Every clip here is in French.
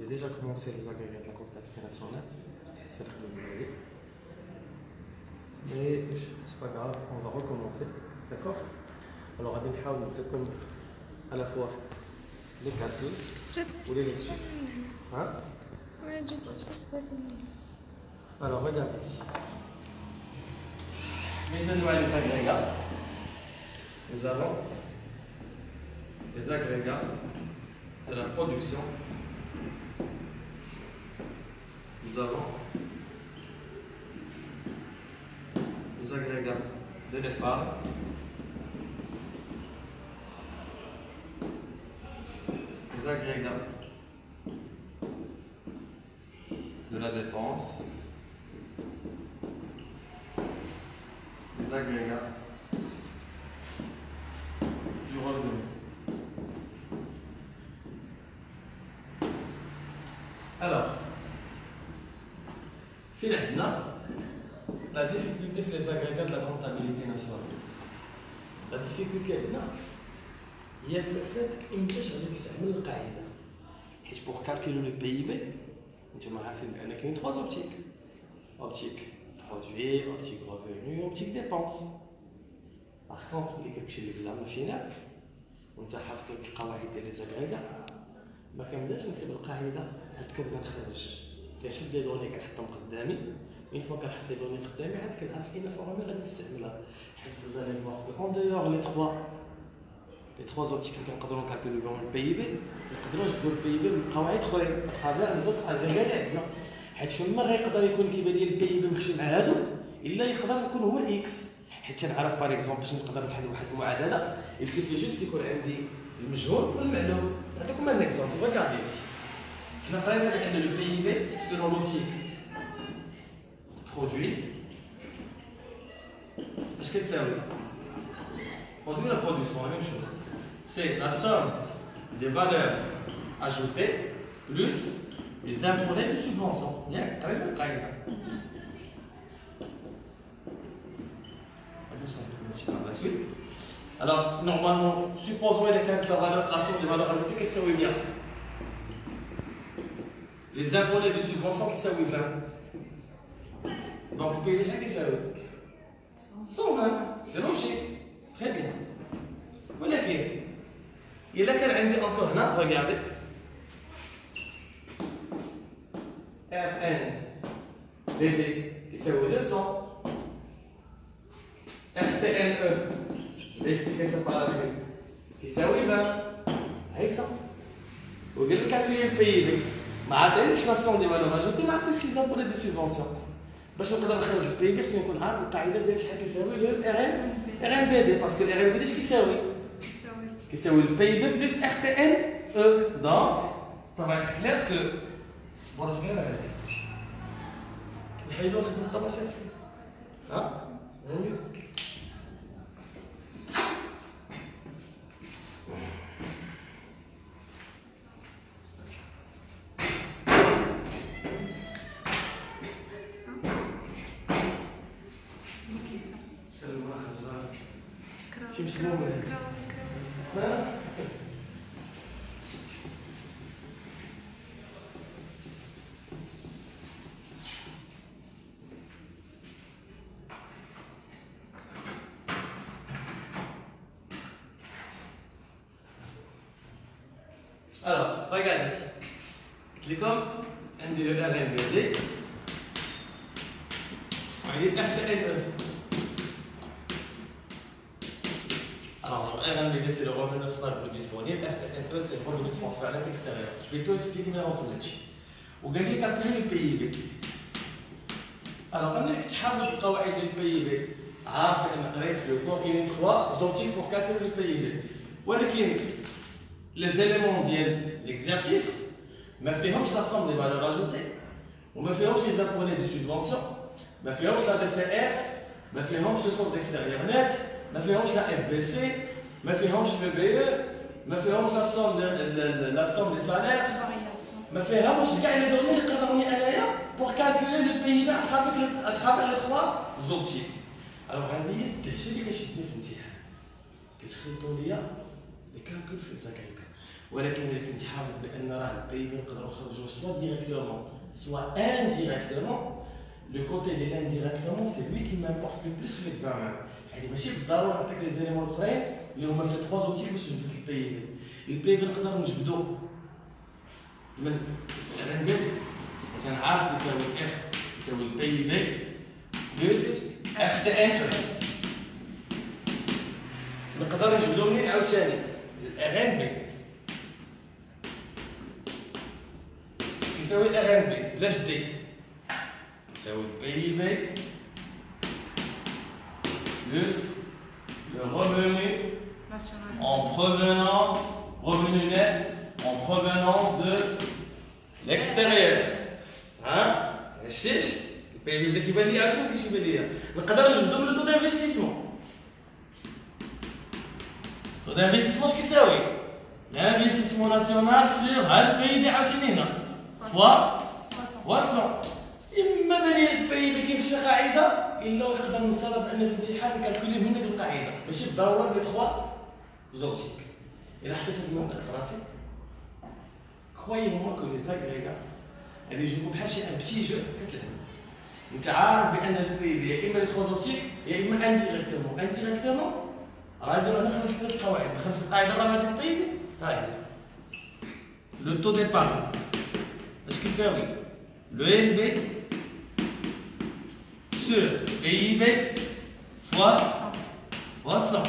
J'ai déjà commencé les agrégats de la comptabilité nationale. C'est Mais c'est pas grave, on va recommencer. D'accord? Alors, on va à la fois les calculs ou les lectures. Hein? Alors, regardez ici. Les agrégats. Nous avons les agrégats de la production nous avons. Les agrégats de l'épargne, الديفيكولتي هنا هي في الفات كيفاش غادي تستعمل القاعدة. حيت بوغ كالكيلو لو بي بي نتوما عارفين بأن كاين تخوا اوبتيك اوبتيك برودوي اوبتيك ريفوني اوبتيك ديبونس باغ كونطخ ملي كتمشي ليكزامون فينال وانت حافظ القواعد ديال لي ما كنبداش نكتب القاعدة عاد كنبدا نخرج. كنشد لي دوني كنحطهم قدامي اون فوا كنحط لي دوني قدامي عاد كنعرف اين فورمي غادي نستعملها. حيت زالي نواخد اون ديور لي تخوا لي تخوا زوبتيك اللي كنقدروا نكالكولو بهم البي بي نقدروا نجبدوا البي بي من قواعد اخرين من زوج اغريغا اللي عندنا حيت فما غيقدر يكون كيبان لي البي بي مخشي مع هادو الا يقدر يكون هو الاكس حيت تنعرف باغ اكزومبل باش نقدر نحل واحد المعادله يلسيفي جوست يكون عندي المجهول والمعلوم نعطيكم ان اكزومبل ريغاردي On a parlé de le PIB selon l'optique produit. Qu'est-ce que c'est Produit et la production, la même chose. C'est la somme des valeurs ajoutées plus les impôts de subvention. Bien, très bien, la. Alors, normalement, supposons a la somme des valeurs ajoutées, qu'est-ce que ça veut dire? Les abonnés de subvention qui savent 20. Donc le PIB qui savent 120 سي لوجيك تخي بيان ولكن إلا كان عندي انكور هنا ريغاردي اف ان بي دي كيساوي 200 اف تي ان أو ليكسبليكاسيون باراسيل كيساوي 20 هيك صح؟ وقال لك كاتريام بيي ما عطانيش لا سون دي فالور اجوتي ما عطانيش لي زامبو دي سوبونسيون باش نقدر نخرج البي خصني نكون عارف القاعدة ديال شحال كيساوي لو ار ام ار ام بي دي باسكو الار ام بي دي اش كيساوي. كيساوي. البي بي بلس ار تي ان أو دونك être clair que صبر صغيره هذه نحيدو نخدمو الطباشير احسن ها les éléments de l'exercice, mais faites la somme des valeurs ajoutées, ou mais faites les abonnés des subventions, mais faites la DCF, mais faites le centre extérieur net, mais faites la FBC, mais faites le BE, mais faites la somme, de, la, somme des salaires, mais faites les données qu'on a mis pour calculer le PIB à travers les trois objectifs. Alors, Annie, déjà, il y a كتخلطوا ليا les calculs في الذكاء ولكن اذا كنت حافظ بأن راه البيبي نقدروا نخرجوا سوا ديريكتومون سوا انديريكتومون لو كوتي ديال انديريكتومون سي لوي كي مامبورت لو بلوس في ليكزامان يعني ماشي بالضرورة نعطيك لي زيليمون الأخرين اللي هما في زوتي باش نجبد البيبي البيبي نقدر نجبدو. من غنقول عشان عارف يساوي اف يساوي البيبي بلس اف دي ان نقدر نجبدو منين عاوتاني الاغان بي يساوي الاغان بي بلاش دي يساوي بي في plus le revenu en provenance, revenu net en provenance de l'extérieur. Hein الشيش البي بي بدا كيبان لي عرفتوا كيش كيبان لي نقدر نجبدو من لو تو دانفستيسمون تو دانفستيسمون اش كيساوي l'investissement national sur هاد البي دي عاوتاني هنا فوا 100 اما بني البي ما شي قاعدة الا يقدر نفترض ان في الامتحان كالكولي من ديك القاعده ماشي بالضروره بي 3 زوجتيك الا حطيت هاد المنطق في راسي كوي موا كو لي زاغريغا غادي يجيبو بحال شي ان بتي جو كتلعب انت عارف بان البي بي يا اما لي 3 زوجتيك يا اما انديريكتومون انديريكتومون راجل نخلص ثلاث قواعد. نخلص القاعده الرمادي ها طيب. هي لو تو دي بان اش كيساوي؟ لو ان بي؟ سور. إي بي؟ فوا؟ فوا 100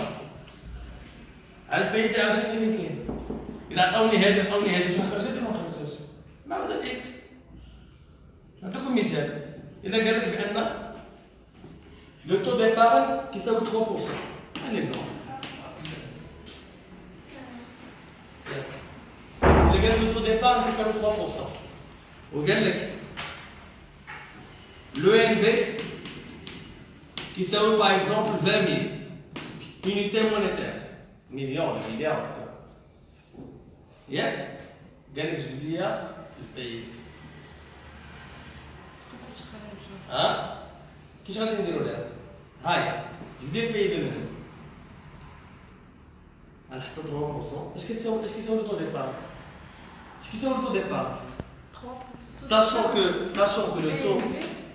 البي دي عاوتاني فين كاين إلى عطاوني هذا عطاوني هذا شنو خرجت ولا ما خرجتش نعاود الاكس نعطيكم مثال. الا قالت بأن لو تو دي بان كيساوي 3% ان اكزومبل اذا قال لك لو تو ديبار كيساوي 3% وقال لك لو ان بي qui s'appelle par exemple 20 000 unités monétaires millions milliards ياك قال لك جبد لي البي ها كيش غادي نديرو لها هاي جبد لي البي من هنا انا حطيت 3% اش كتساوي اش كيساوي لو طو ديبار اش كيساوي لو طو ديبار sachant que sachant que le taux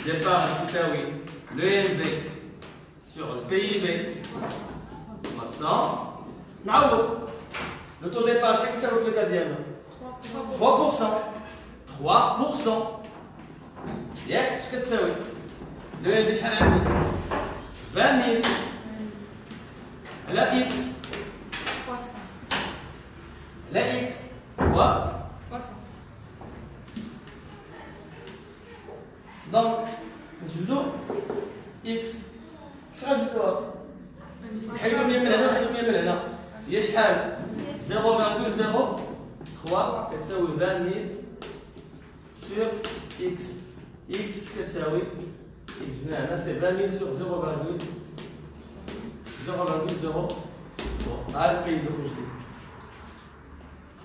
départ كيساوي le NB sur le PIB fois 100 نعوض لو تو ديبار شحال كيساوي في الكا ديالنا 3% 3% ياك اش كتساوي لو ان بي شحال عندي 20000 على اكس على اكس هو دونك نجبدو اكس شحال جبدوها نحيدو 100 من هنا نحيدو 100 من هنا هي شحال 0.03 كتساوي 20000 سور اكس اكس كتساوي اكس هنا هنا سي 20000 سور 0.0 0.0 ها البي اللي خرج لي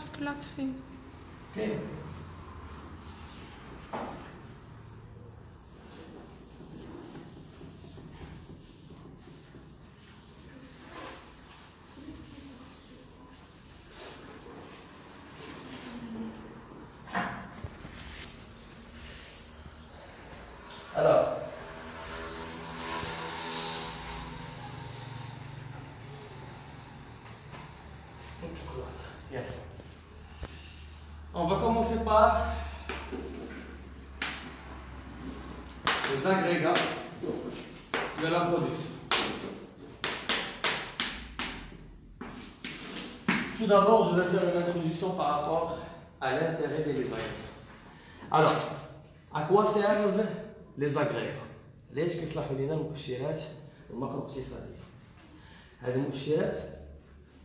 Kraft, Klapfi. Okay. va commencer par les agrégats de la production. Tout d'abord, je vais faire une introduction par rapport à l'intérêt des agrégats. Alors, à quoi servent les agrégats ليش كيصلحوا لنا المؤشرات الماكرو اقتصاديه هذه المؤشرات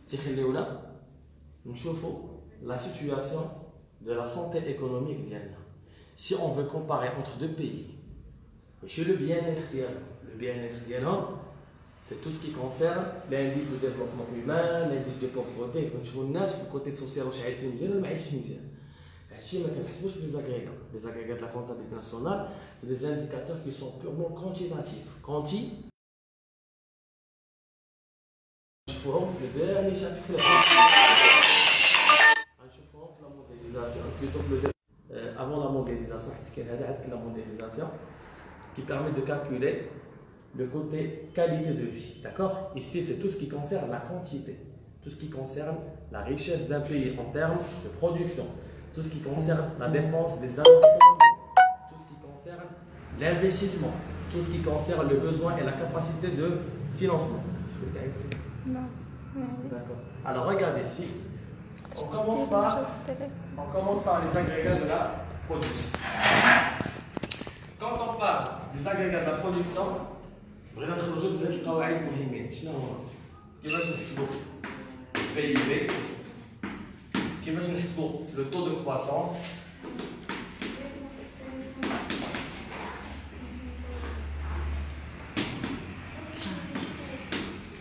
تخليونا نشوفوا la situation de la santé économique d'Yana. Si on veut comparer entre deux pays, chez le bien-être d'Yana, le bien-être d'Yana, c'est tout ce qui concerne l'indice de développement humain, l'indice de pauvreté. Quand tu vois le côté social, je suis مزيان ما عايشش مزيان. هادشي ما كنحسبوش في les agrégats. Les agrégats de la comptabilité nationale, c'est des indicateurs qui sont purement quantitatifs. Quanti نشوفوهم في الديرني شابتر غنشوفوهم plutôt que le euh, avant la modélisation, la modélisation, qui permet de calculer le côté qualité de vie. D'accord? Ici, c'est tout ce qui concerne la quantité, tout ce qui concerne la richesse d'un pays en termes de production, tout ce qui concerne la dépense des agents tout ce qui concerne l'investissement, tout ce qui concerne le besoin et la capacité de financement. Je veux dire Non. D'accord. Alors, regardez, si on commence par on commence par les agrégats de la production. Quand on parle des agrégats de la production, بغينا نخرجوا بثلاث القواعد مهمين شنو هما كيفاش نحسبوا البي بي كيفاش نحسبوا لو تو دو كرواسونس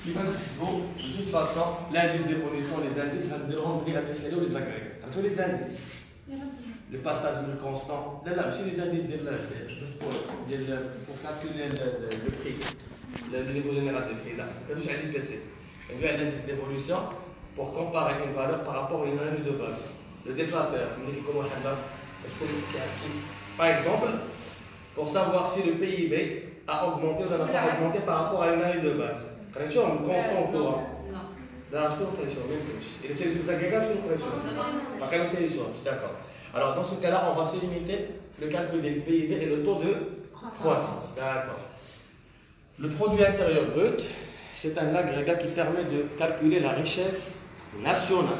كيفاش نحسبوا دو توت فاسون لانديس ديفوليسيون لي زانديس غنديروهم بلي غادي لي زاكريغ sur les indices. Le passage de constant. Là, là, sur les indices pour calculer le prix, le niveau général des prix. Là, quand je vais PC, on l'indice d'évolution pour comparer une valeur par rapport à une année de base. Le déflateur, par exemple, pour savoir si le PIB a augmenté ou n'a pas augmenté par rapport à une année de base. Quand tu as un constant courant là, tu peux le Et c'est des agrégats, peux le Pas les d'accord. Alors, dans ce cas-là, on va se limiter le calcul des PIB et le taux de croissance. D'accord. Le produit intérieur brut, c'est un agrégat qui permet de calculer la richesse nationale.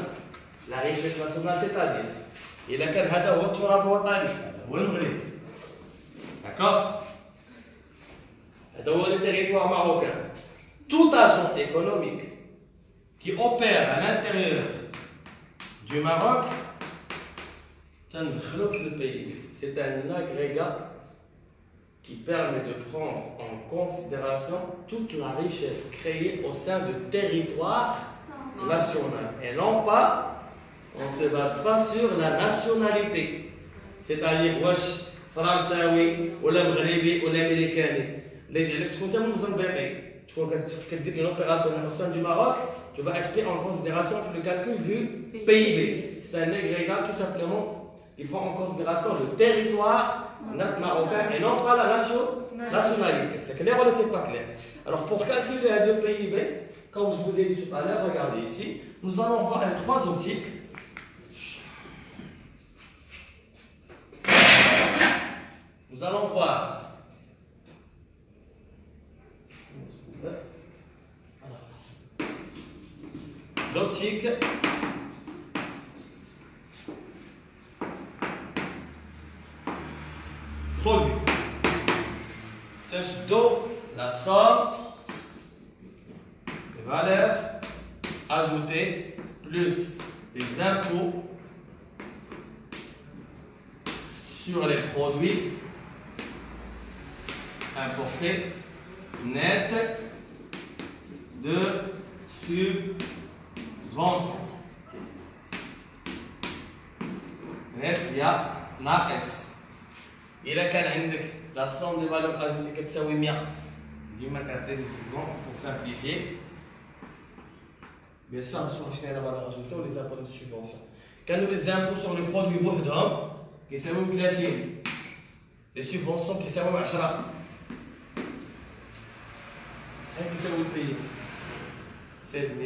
La richesse nationale, c'est-à-dire, il a quel D'accord? Dans le territoire marocain, tout agent économique qui opère à l'intérieur du Maroc c'est un agrégat qui permet de prendre en considération toute la richesse créée au sein du territoire national. Et non pas, on ne se base pas sur la nationalité. C'est-à-dire, français, ou l'américain, ou l'américain. Les gens qui sont tu vois, quand tu une opération au sein du Maroc, tu vas être pris en considération pour le calcul du PIB. C'est un agrégat tout simplement il prend en considération le territoire marocain et non pas la nation, nationalité. C'est clair ou c'est pas clair? Alors pour calculer un PIB, comme je vous ai dit tout à l'heure, regardez ici, nous allons voir les trois optiques. Nous allons voir l'optique produit. d'eau, la somme des valeurs ajoutées plus les impôts sur les produits importés net de subvention. Net via NAS. إذا كان عندك لا سون دي فالور اجوتي كتساوي 100 ديما كنعطي دي زيكزومبل بور سامبليفي بيان سور نشوف شنو هي لا فالور اجوتي ولي زامبو دو سوبونسيون كانوا لي زامبو سور لو برودوي بوحدهم كيساويو 30 لي سوبونسيون كيساويو 10 شحال كيساوي البي c'est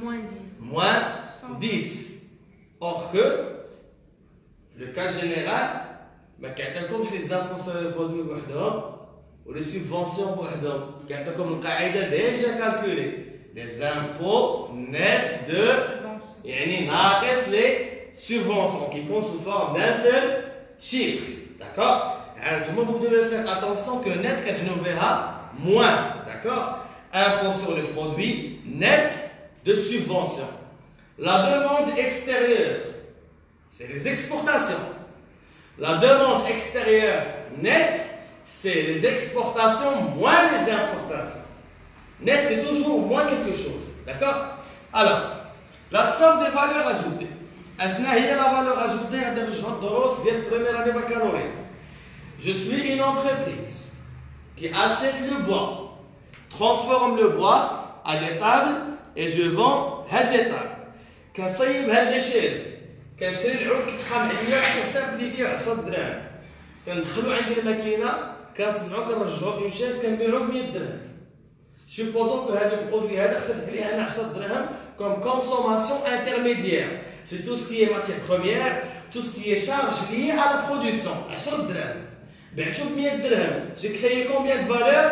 moins 10. Moins 10. Or que, le cas général, bah, comme ces impôts sur le produit ou les subventions pour comme le déjà calculé. Les impôts nets de. Yani, les subventions qui comptent sous forme d'un seul chiffre. D'accord? Alors, vous devez faire attention que net, nous verra moins. D'accord? Impôt sur le produit net de subvention La demande extérieure, c'est les exportations. La demande extérieure nette, c'est les exportations moins les importations. Net, c'est toujours moins quelque chose. D'accord? Alors, la somme des valeurs ajoutées. la valeur ajoutée Je suis une entreprise qui achète le bois, transforme le bois à des tables et je vends des tables. كنصيب هاد لي شيز كنشري العود كتقام عليا حساب اللي فيه 10 دراهم كندخلو عندي الماكينه كنصنعو كنرجعو اون شيز كنبيعو ب 100 درهم Supposons que le produit est 10 درهم comme consommation intermédiaire. C'est tout ce qui est matière première, tout ce qui est charge liée à la production. 10 درهم. Ben, 100 درهم. J'ai créé combien de valeurs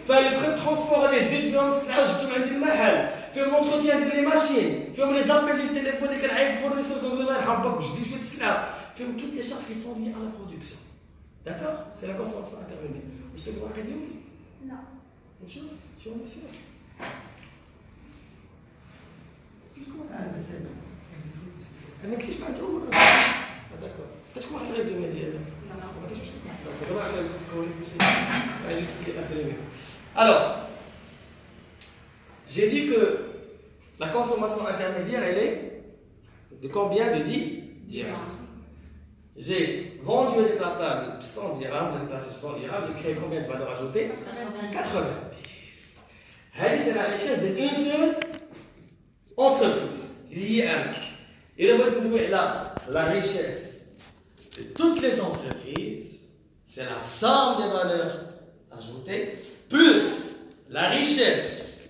فيها لي فري ترونسبور لي زيت فيهم السلعه جبتهم عند المحل فيهم لونتروتيان ديال لي ماشين فيهم لي زابيل ديال التليفون اللي كنعيط فورنيسور كنقول الله يرحم باك وجدي شوية السلعه فيهم توت لي شارج كي سون لي على برودكسيون داكور سي لا كونسوماسيون انترميديير واش تقول هكا ديالي لا نشوف شنو يصير أنا كنتش مع تروما داكور تشكون واحد الريزومي ديالك Alors, j'ai dit que la consommation intermédiaire, elle est de combien De 10 dirhams? J'ai vendu avec la table 100 dirhams, vous êtes 100 dirhams, j'ai créé combien de valeur ajoutée? 90. C'est la richesse d'une seule entreprise liée à un. Et là, la richesse de toutes les entreprises, c'est la somme des valeurs ajoutées, la richesse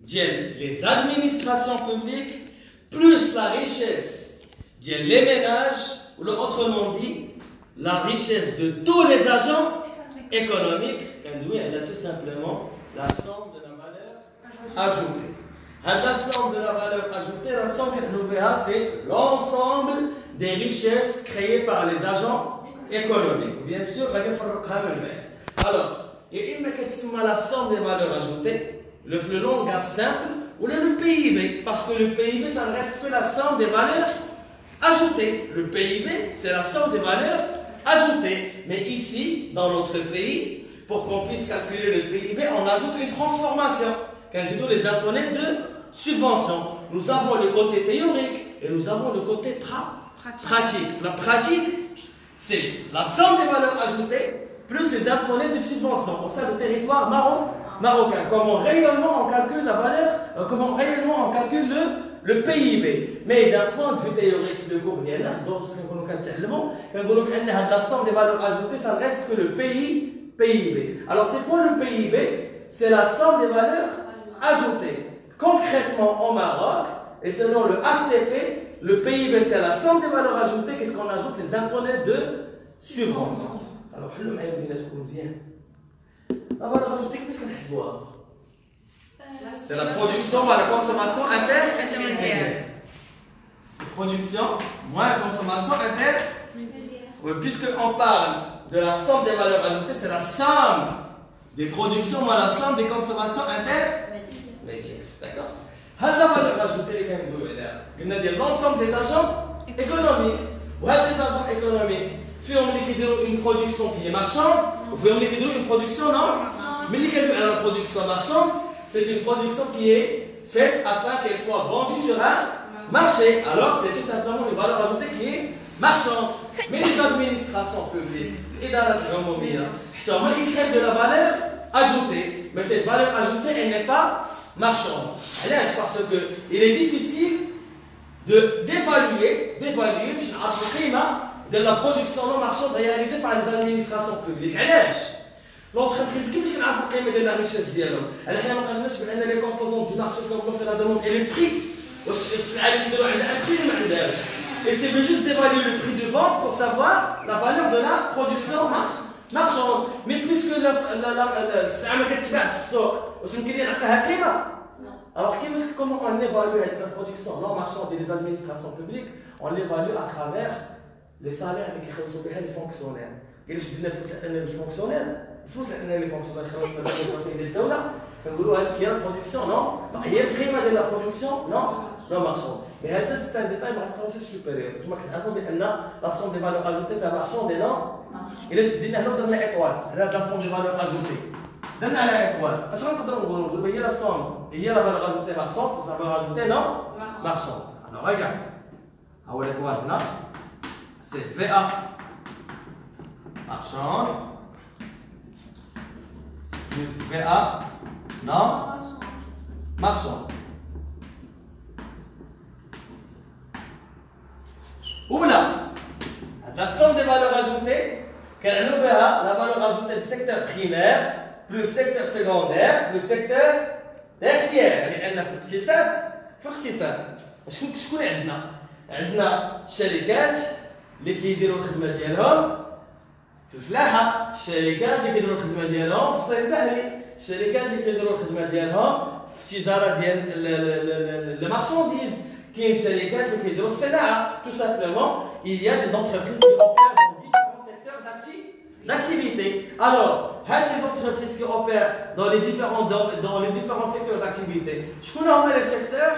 des administrations publiques, plus la richesse des ménages, ou autrement dit, la richesse de tous les agents économiques, elle a tout simplement la somme de la valeur ajoutée. La somme de la valeur ajoutée, la somme c'est l'ensemble des richesses créées par les agents économiques. Bien sûr, alors, et il me la somme des valeurs ajoutées, le flux langage simple, ou le PIB, parce que le PIB, ça ne reste que la somme des valeurs ajoutées. Le PIB, c'est la somme des valeurs ajoutées. Mais ici, dans notre pays, pour qu'on puisse calculer le PIB, on ajoute une transformation. Quasiment les abonnés de subvention. Nous avons le côté théorique et nous avons le côté pratique. La pratique, c'est la somme des valeurs ajoutées plus les abonnés de subvention pour ça le territoire marocain. Comment réellement on calcule la valeur, euh, comment réellement on calcule le, le PIB. Mais d'un point de vue théorique, le groupe donc ce qu'on la somme des valeurs ajoutées, ça ne reste que le PIB. Alors c'est quoi le PIB C'est la somme des valeurs ajoutées. Concrètement au Maroc, et selon le ACP, le PIB c'est la somme des valeurs ajoutées, qu'est-ce qu'on ajoute? Les intérêts de subvention. Alors, حلوا معايا ولينا تكون مزيان دابا انا غنجبد كيفاش كنحسبوها C'est la production moins la consommation intermédiaire. Production moins la consommation intermédiaire. Oui, Puisqu'on parle de la somme des valeurs ajoutées, c'est la somme des productions moins la somme des consommations intermédiaires. D'accord هذا la valeur ajoutée اللي كنقولوا عليها قلنا ديال l'ensemble des agents économiques وهاد les agents économiques فيهم اللي كيديروا une production qui est marchande وفيهم اللي كيديروا une production non mais اللي كيديروا la production marchande c'est une production qui est faite afin qu'elle soit vendue sur un marché alors c'est tout simplement une valeur ajoutée qui est marchande mais les administrations publiques الإدارات العمومية حتى هما ils créent de la valeur ajoutée mais cette valeur ajoutée elle n'est pas marchande علاش parce que il est difficile de d'évaluer d'évaluer باش نعرفوا قيمه de la production non marchande réalisée par les administrations publiques علاش لونتربريز كيفاش كنعرفوا القيمه ديال لا ريشيس ديالهم انا حنا ما قلناش بان لي كومبوزون دو مارشي فيهم لو في لا دوموند اي لي بري واش السلعه اللي كيديروا عندها ان بري ما عندهاش Et c'est juste d'évaluer le prix de vente pour savoir la valeur de la production marchande. Mais puisque السلعه ما كتباعش في السوق واش يمكن لي نعطيها قيمه Alors, comment on évalue la production non marchande des administrations publiques On l'évalue à travers لي سالير اللي كيخلصوا بها لي فونكسيونير الا شدنا الفلوس عندنا لي فونكسيونير الفلوس عندنا لي فونكسيونير خلصنا بالموظفين ديال الدولة كنقولوا هذيك هي البرودكسيون نو هي القيمه ديال البرودكسيون نو لو مارشون مي هذا تستان ديتاي واحد البروسيس سوبيريور نتوما كتعرفوا بان لاسون دي فالور اجوتي فيها مارشون دي نو الا شدينا هنا ودرنا ايطوال هنا لاسون دي فالور اجوتي درنا على ايطوال اش غنقدروا نقولوا نقولوا هي لاسون هي لا فالور اجوتي مارشون لا فالور اجوتي نو مارشون الوغ ريغارد ها هو الايطوال هنا سي في ا مارشون plus VA, non Marchand. Oula La somme des valeurs ajoutées, qu'elle nous verra la valeur ajoutée du secteur primaire, plus secteur secondaire, plus secteur tertiaire. لأن في الاقتصاد في الاقتصاد شكون شكون عندنا؟ عندنا شركات اللي كيديروا الخدمة ديالهم في الفلاحة الشركات اللي كيديروا الخدمة ديالهم في الصيد البحري الشركات اللي كيديروا الخدمة ديالهم في التجارة ديال لي مارشانديز كاين شركات اللي كيديروا الصناعة تو سامبلومون il y a des entreprises qui opèrent dans différents secteurs d'activité. Alors, les entreprises qui opèrent dans les différents, dans, dans les différents secteurs d'activité, je connais les secteurs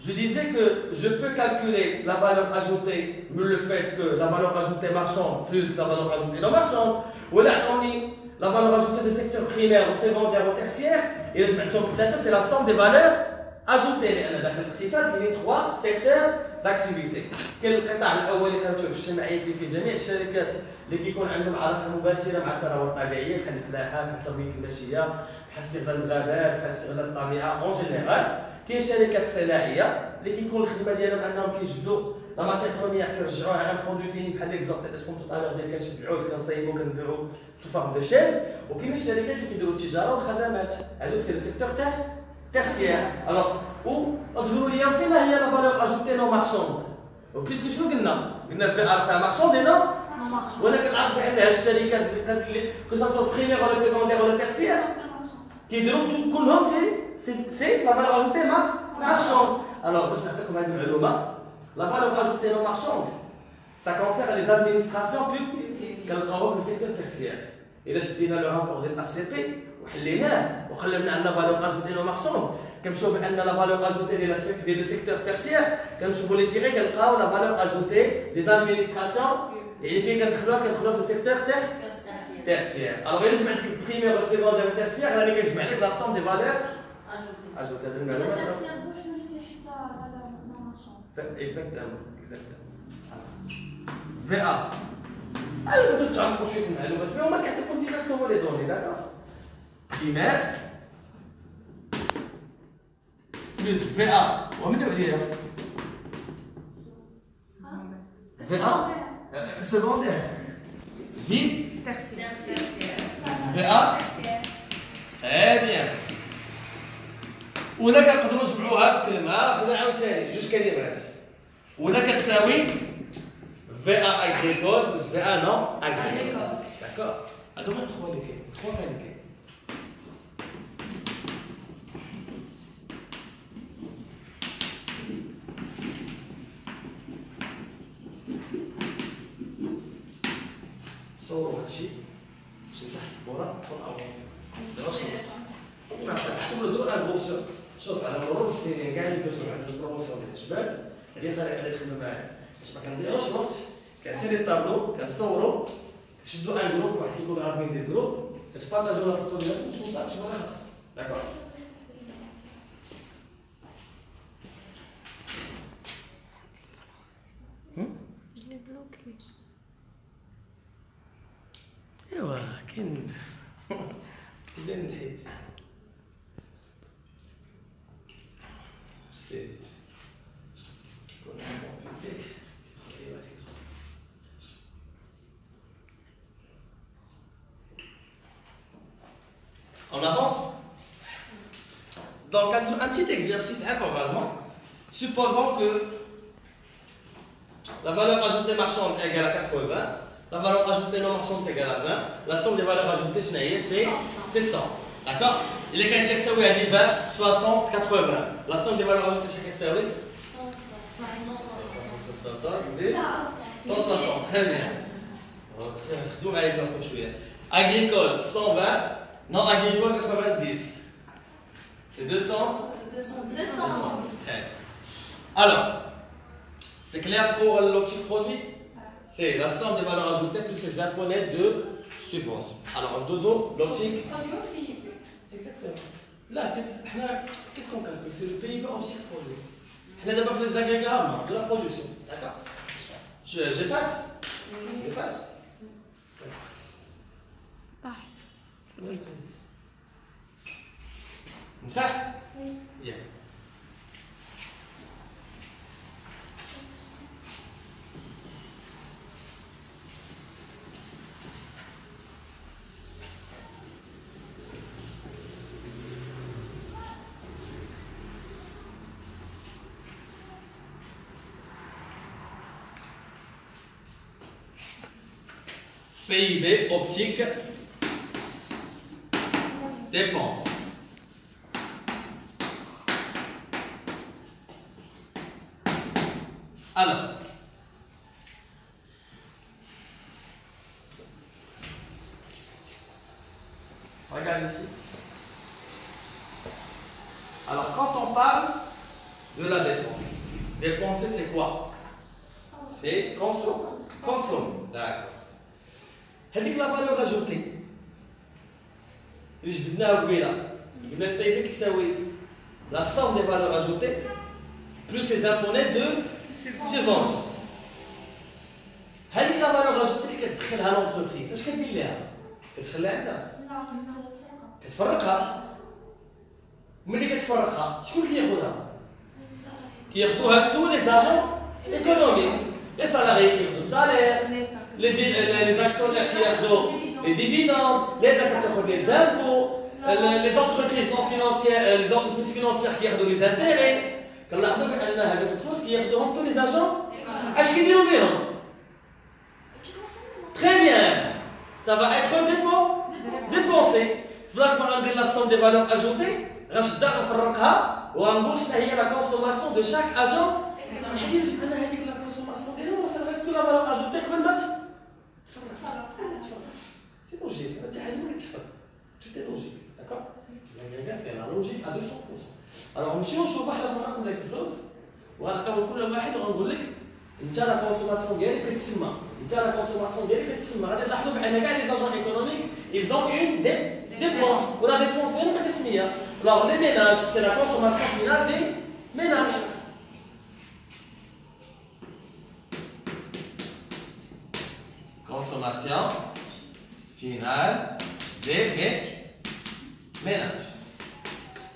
Je disais que je peux calculer la valeur ajoutée, mais le fait que la valeur ajoutée marchande plus la valeur ajoutée non marchande, ou là, on dit la valeur ajoutée des secteurs primaires, ou secondaires, ou tertiaires, et je c'est la somme des valeurs ajoutées. C'est ça, il y a trois secteurs d'activité. كان القطاع الاول اللي كنشوف الجمعيات في جميع الشركات اللي كيكون عندهم علاقه مباشره مع الثروه الطبيعيه بحال الفلاحه بحال التربيه الماشيه بحال استغلال الغابات بحال استغلال الطبيعه اون جينيرال كاين شركات صناعية اللي كيكون الخدمة ديالهم أنهم كيجبدوا لا ماتير بروميير كيرجعوها على برودوي فيني بحال ليكزومبل تكون طالع ديال كنشبعوه كنصايبوه كنبيعوه سو فورم دو شيز وكاين شركات اللي كيديروا التجارة والخدمات. هذوك سي لو سيكتور تاع tertiaire. Alors, où تقولوا لي فين هي لا فالور اجوتي نو مارشوند وكيسكو شنو قلنا؟ قلنا في فيها مارشوند هنا وأنا كنعرف بان هاد الشركات اللي كو سا بريمير ولا سيكوندير ولا تيرسيير كيديروا كلهم سي سي سي لا فالور اجوتي مارشوند الوغ باش نعطيكم هذه المعلومه لا فالور اجوتي نو مارشوند سا كونسيرن لي زادمينستراسيون بوبليك كنلقاوه في السيكتور تيرسيير الا شدينا لو رابور ديال اس سي بي وحليناه وقلبنا عندنا فالور اجوتي نو مارشوند كنمشيو بان لا فالور اجوتي ديال ديال لو سيكتور تيرسيير كنشوفوا لي تيغي كنلقاو لا فالور اجوتي دي زادمينستراسيون يعني فين كندخلوها كندخلوها في السيكتور تيرسيير الوغ الا جمعت لك البريمير والسيكوندير والتيرسيير راني كنجمع لك لا سوم دي فالور أجل كتعلم المعلومات اكزاكتومون اكزاكتومون في ا ايوا تتعمقوا شوية في المعلومات مي هما كيعطيكم ديريكتومون لي دوني داكوغ كيمات بلس في ا ومنو عليها في ا سكوندير زيد تفسير في ا ولا كنقدروا نجمعوها في كلمة نقدر عاوتاني جوج كلمات. ولا كتساوي في ا اغريكول بلس في ا نو اغريكول داكور هادو هما التخوا اللي كاين التخوا اللي كاين. كتصوروا كتشدوا ان جروب واحد يكون عارفين ديال الجروب. كتبارطاجيو لا فوتو ديالكم ونشوفوا بعض شنو خطر داكوغ ايوا كاين كاين الحيط؟ On avance Donc, un, petit exercice normalement. Supposons que la valeur ajoutée marchande est égale à 80, la valeur ajoutée non marchande est égale à 20, la somme des valeurs ajoutées, c'est 100. D'accord? Il est a dit 20, 60, 80. La somme des valeurs ajoutées, c'est 160. Très bien. Agricole, 120. Non, agricole, 90. C'est 200 200. 210. Très Alors, c'est clair pour l'objectif produit C'est la somme des valeurs ajoutées plus les impôts de subvention. Alors, en deux autres, l'optique. Exactement. Là, qu'est-ce qu'on calcule? C'est le PIB objectif produit. On a d'abord fait les agrégats de la production. D'accord J'efface J'efface Bisa? Iya. PIB optica dépenses.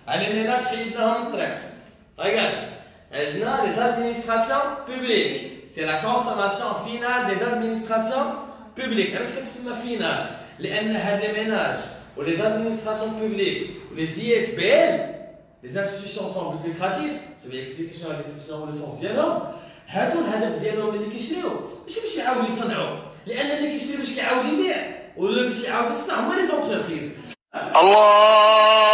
Allez, ménages qui sont Regarde, les administrations publiques. C'est la consommation finale des administrations publiques. Qu'est-ce que c'est la finale Les ménages ou les administrations publiques ou les ISBL, les institutions sans but lucratif, je vais expliquer sur l'expression le sens ديالهم هادو الهدف ديالهم اللي كيشريو ماشي باش يعاودوا يصنعوا لان اللي كيشري باش كيعاود يبيع ولا باش يعاود يصنع هما لي زونتربريز الله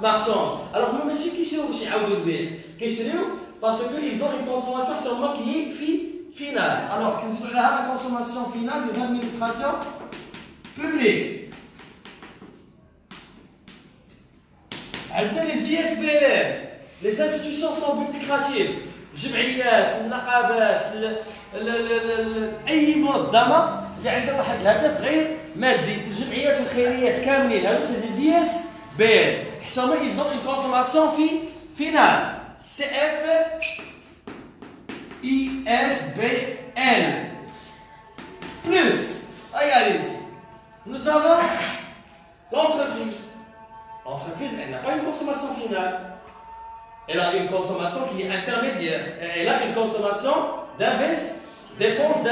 مقسوم الوغ هما ماشي كيشريو باش يعاودو البيع كيشريو باسكو ايزون اون كونسوماسيون تاهما كي في فينال الوغ كنزيدو على هاد الكونسوماسيون فينال دي زادمينستراسيون بوبليك عندنا لي سي اس بي لي انستيتيوسيون سون بو كراتيف جمعيات النقابات اي منظمه اللي عندها واحد الهدف غير مادي. الجمعيات الخيريات كاملين هادو سي دي سي إس بي Seulement, ils ont une consommation finale. CF ISBN. Plus, ah, regardez ici. Nous avons l'entreprise. L'entreprise, elle n'a pas une consommation finale. Elle a une consommation qui est intermédiaire. Elle a une consommation d'investissement. Dépenses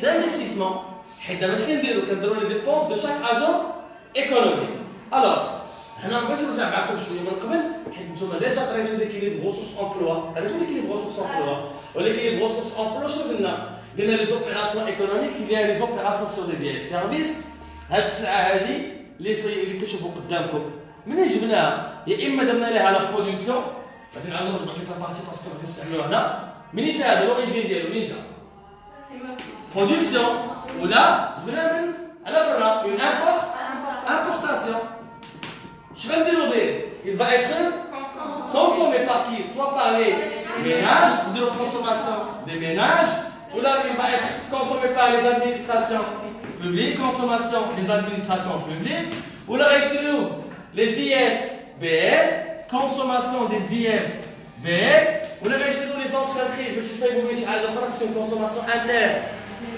d'investissement. Et d'abord, les dépenses de chaque agent économique. Alors, إحنا باش نرجع معكم شوية من قبل حيت نتوما ديجا قريتوا ليكيليبر ressources emploi عرفتوا ليكيليبر ressources emploi وليكيليبر ressources emploi شنو قلنا؟ قلنا لي زوبيراسيون ايكونوميك اللي هي لي زوبيراسيون سور دي بيان سيرفيس هاد السلعة هادي اللي كتشوفوا قدامكم. منين جبناها؟ يا إما درنا لها لا برودكسيون بعدين عاد نرجع لك البارتي باسكو غادي نستعملوه هنا. منين جا هذا لوريجين ديالو منين جا برودكسيون ولا جبنا من على برا. اون امبورت امبورتاسيون Je vais me dérober. Il va être consommé, par qui? Soit par les ménages de consommation. Des ménages, ou là il va être consommé par les administrations publiques, consommation des administrations publiques, ou là chez nous, les ISBL, consommation des ISBL, ou là chez nous les entreprises, M. Saïboumich, à la consommation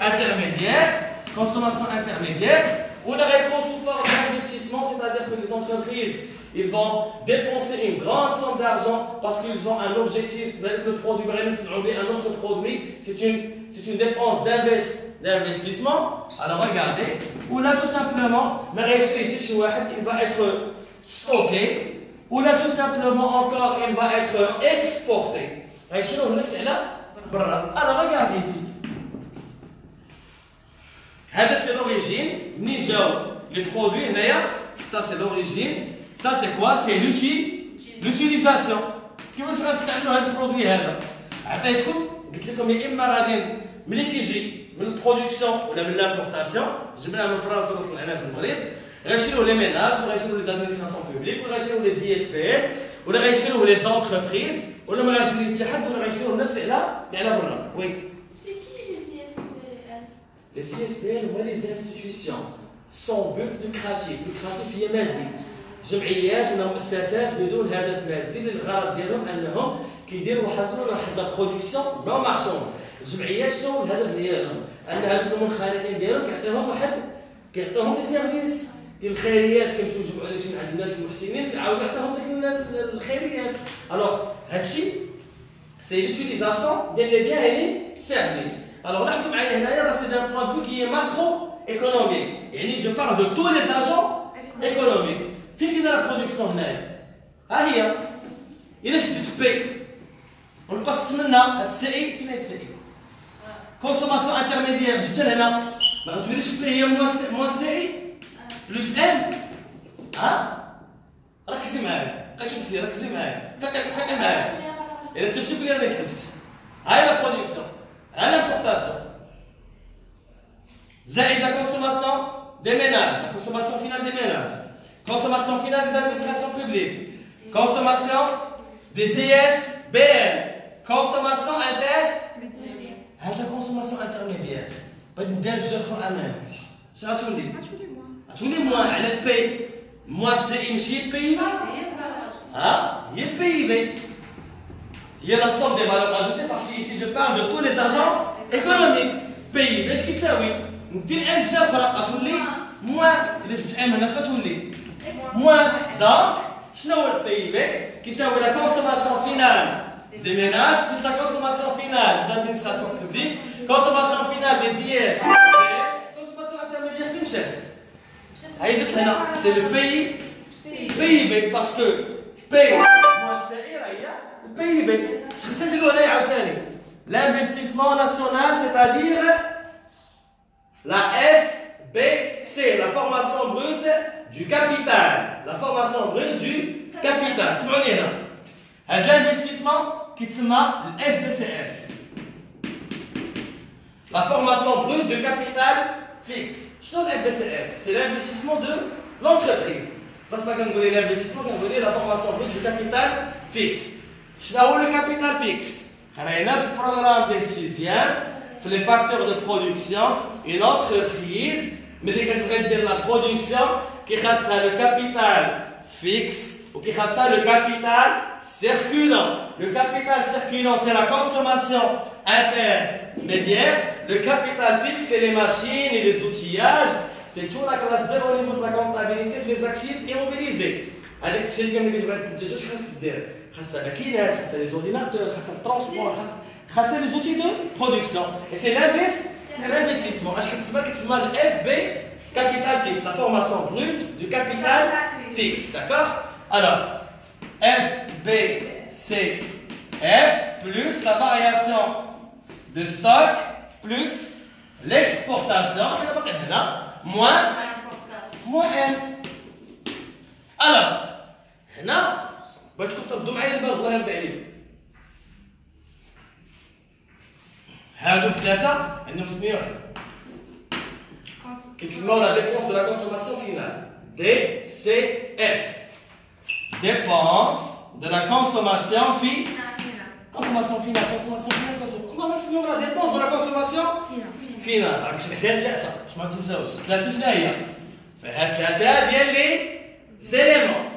intermédiaire, consommation intermédiaire, on a réponse sous forme d'investissement c'est-à-dire que les entreprises ils vont dépenser une grande somme d'argent parce qu'ils ont un objectif, le produit, un autre produit, c'est une, une dépense d'investissement. Alors regardez, on a tout simplement, il va être stocké. Ou là tout simplement encore il va être exporté. Alors regardez ici c'est l'origine les produits ça c'est l'origine ça c'est quoi c'est l'utilisation كيفاش غنستعملوا هذا البرودوي هذا عطيتكم قلت لكم يا اما غادي ملي كيجي من البرودكسيون ولا من لامبورتاسيون جبناه من فرنسا وصلنا في المغرب غيشريوه لي ميناج ولا غيشريوه لي زادمينستراسيون بوبليك ولا غيشريوه لي زي اس بي ولا غيشريوه لي زونتربريز ولا ما غيشريوه الاتحاد ولا غيشريوه الناس اللي على اللي على برا وي بي ال هما لي انستيتيوشن سون بوت لوكراتيف لوكراتيف هي مادي جمعيات ولا مؤسسات بدون هدف مادي اللي الغرض ديالهم انهم كيديروا واحد واحد لا برودكسيون نو مارشون الجمعيات شنو الهدف ديالهم ان هاد المنخرطين ديالهم كيعطيهم واحد كيعطيهم دي سيرفيس ديال الخيريات كيمشيو يجمعوا داكشي من عند الناس المحسنين كيعاودوا يعطيهم ديك الخيريات الوغ هادشي سي لوتيليزاسيون ديال لي بيان اي سيرفيس الوغ لاحظوا معايا هنايا راه سي دان بوان فو كي ماكرو ايكونوميك يعني جو بارل دو تو لي اجون ايكونوميك فين كاينه لا برودكسيون هنايا ها هي الا شديت بي ونقصت منها هاد السي اي فين هي السي اي كونسوماسيون انترميديير جبت لهنا ما غتوليش بي هي موان سي اي بلس ام ها ركزي معايا غتشوف فيا ركزي معايا فكر فكر معايا الا كتبتي بلي انا كتبت هاي لا برودكسيون à l'importation. Zaïd, la consommation des ménages, la consommation finale des ménages, consommation finale des administrations publiques, consommation des ISBN, consommation intermédiaire. Ah, la consommation intermédiaire. Pas une dernière Amen. C'est à tous les mois. À tous les mois, elle paye. Moi, c'est une pays. Hein? Il est payé. البي بي هي لا somme des valeurs ajoutées parce que ici je parle de tous les agents économiques بي بي اش كيساوي ندير ام جا اخرى غتولي موان الا جبت ام هنا اش غتولي موان دونك شنو هو البي بي كيساوي لا كونسوماسيون فينال des ménages plus la consommation finale des administrations publiques consommation finale des IS consommation intermédiaire فين مشات هاي جات هنا سي لو بي بي بي باسكو بي بي شخص نزيدو هنايا عاوتاني l'investissement national c'est-à-dire la FBC la formation brute du capital la formation brute du capital اسمعوني هنا هذا l'investissement qui s'appelle FBCF. La formation brute de capital fixe. Je donne FBCF, c'est l'investissement de l'entreprise. بس ما كنقول l'investissement كنقول la formation brute du capital fixe شنو هو le capital fixe خلينا في البروغرام ديال السيزيام في les facteurs de production une entreprise ملي كتبغي دير لا برودكسيون كيخاصها لو كابيتال فيكس وكيخاصها لو كابيتال circulant. Le capital circulant, c'est la consommation intermédiaire. Le capital fixe, c'est les machines et les outillages. C'est tout la classe 2 au niveau de la comptabilité les actifs immobilisés. هذاك الشيء اللي ملي تبغي تنتج اش خاص دير Khassa maquinette, khassa les ordinateurs, khassa le transport, khassa les outils de production. Et c'est l'investissement. le FB, capital fixe, la formation brute du capital fixe. D'accord? Alors, FBCF plus la variation de stock plus l'exportation, moins, moins N. Alors, là, بغيتكم تردوا معايا الباب الله يرضي عليك. هادو ثلاثة عندهم سمية. واحدة كيتسماو لا ديبونس دو لا كونسوماسيون فينال دي سي اف ديبونس دو لا كونسوماسيون في كونسوماسيون فينال كونسوماسيون فينال كونسوماسيون فينال كونسوماسيون فينال ديبونس دو لا كونسوماسيون فينال راك شحال ثلاثة باش ما تنساوش ثلاثة شناهي فهاد ثلاثة ديال لي زيليمون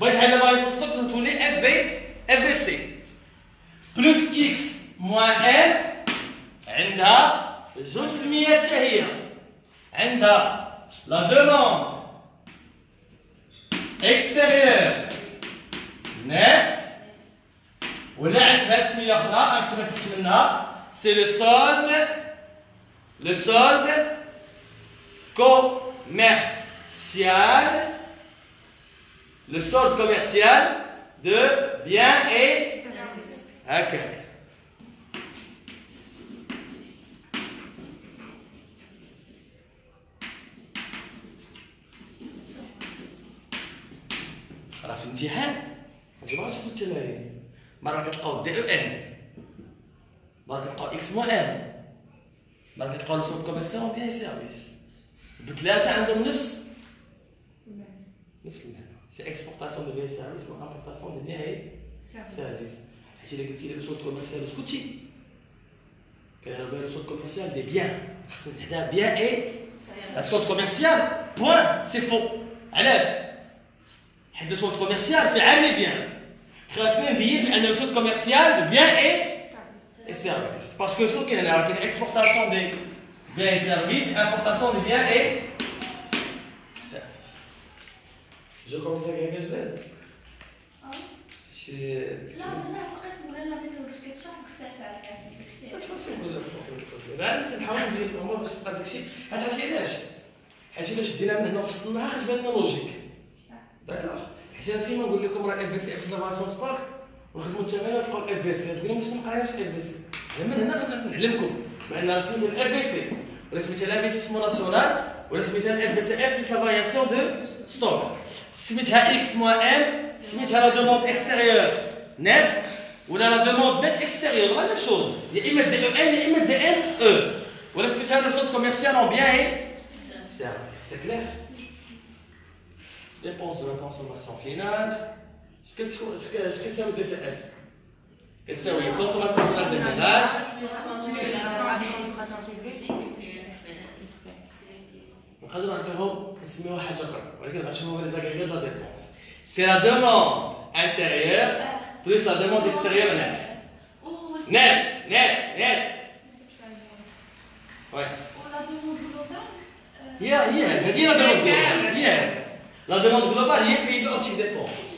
بغيت نحل لا فارياسيون ستوك تولي اف بي اف بي سي بلس اكس موان ان عندها جوج سميات حتى هي عندها لا دوموند اكستيريور نت ولا عندها سميه اخرى راك ما فهمتش منها سي لو سولد لو سولد commercial Le solde commercial de biens et هكاك راه في الامتحان ما تبغاش تاخذ التمارين مرة كتلقاو دي أو ان مرة كتلقاو إكس موان ان مرة كتلقاو لو سولد كوميرسيال بيان سيرفيس بثلاثة عندهم نفس نفس المعنى سي اكسبورتاسيون دو بيان سيرفيس و امبورتاسيون دو بيان اي سيرفيس حيت الا قلتي لي لو سولد كوميرسيال اسكتي كان انا لو سولد كوميرسيال دي بيان خصني تحداها بيان اي لا سولد كوميرسيال بوان سي فو علاش حيت لو سولد كوميرسيال في عامل بيان خاصني نبين بان لو سولد كوميرسيال دو بيان اي et services. Parce que je trouve qu'il y a une exportation des biens et services, importation جو كونسيغي كجداد شي لا لا قسم غير لقيتو باش كتشرح كتعرف على الكاسب داكشي كتفصل ولا فوق تنحاول ندير الأمور باش تبقى داكشي حيت عرفتي علاش حيت الا شدينا من هنا في الصناعه كتبان لنا لوجيك داكوغ حيت أنا فيما نقول لكم راه اف بي سي اوبزرفاسيون ستاك ونخدموا التمارين تلقاو الاف بي سي تقول لهم ما قرايناش اف بي سي من هنا نقدر نعلمكم بان رسميت الاف بي سي ولا سميتها لابيس اسمو ناسيونال ولا سميتها الاف بي سي اف بي سافاياسيون دو ستوك سميتها اكس موان ام سميتها لا دوموند اكستيريور نت ولا لا دوموند نت اكستيريور لا ميم شوز يا اما دي او ان يا اما دي ان او ولا سميتها لو سونت كوميرسيال اون بيان اي سيرفيس سي كلير dépense de la consommation finale اش كتكون اش كتساوي دي سي اف كتساوي consommation finale دو ménage نقدروا نعطيهم نسميوها حاجه اخرى ولكن غنشوفوا لي زاغريغير C'est la demande intérieure plus la demande extérieure nette. Net, net, net. Ouais. La demande globale. Yeah. La demande globale, il y a des dépenses.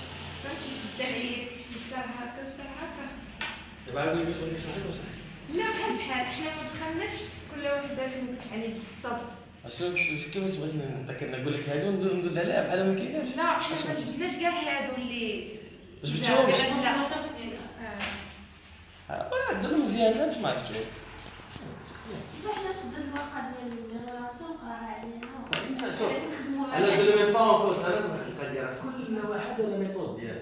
دابا نقول لك واش صحيح ولا صحيح لا بحال بحال حنا ما دخلناش كل وحدة شنو كتعني بالضبط. أشوف كيفاش بغيت نعطيك نقول لك هادو ندوز عليها بحال ما كايناش. لا حنا ما جبدناش كاع هادو اللي باش بتشوفش آه. هادو مزيان انت ما عرفتش. بصح حنا شدنا الورقه ديال الراسون قراها علينا شوف. أنا جو لو ميم با كل واحد ولا ميثود ديالو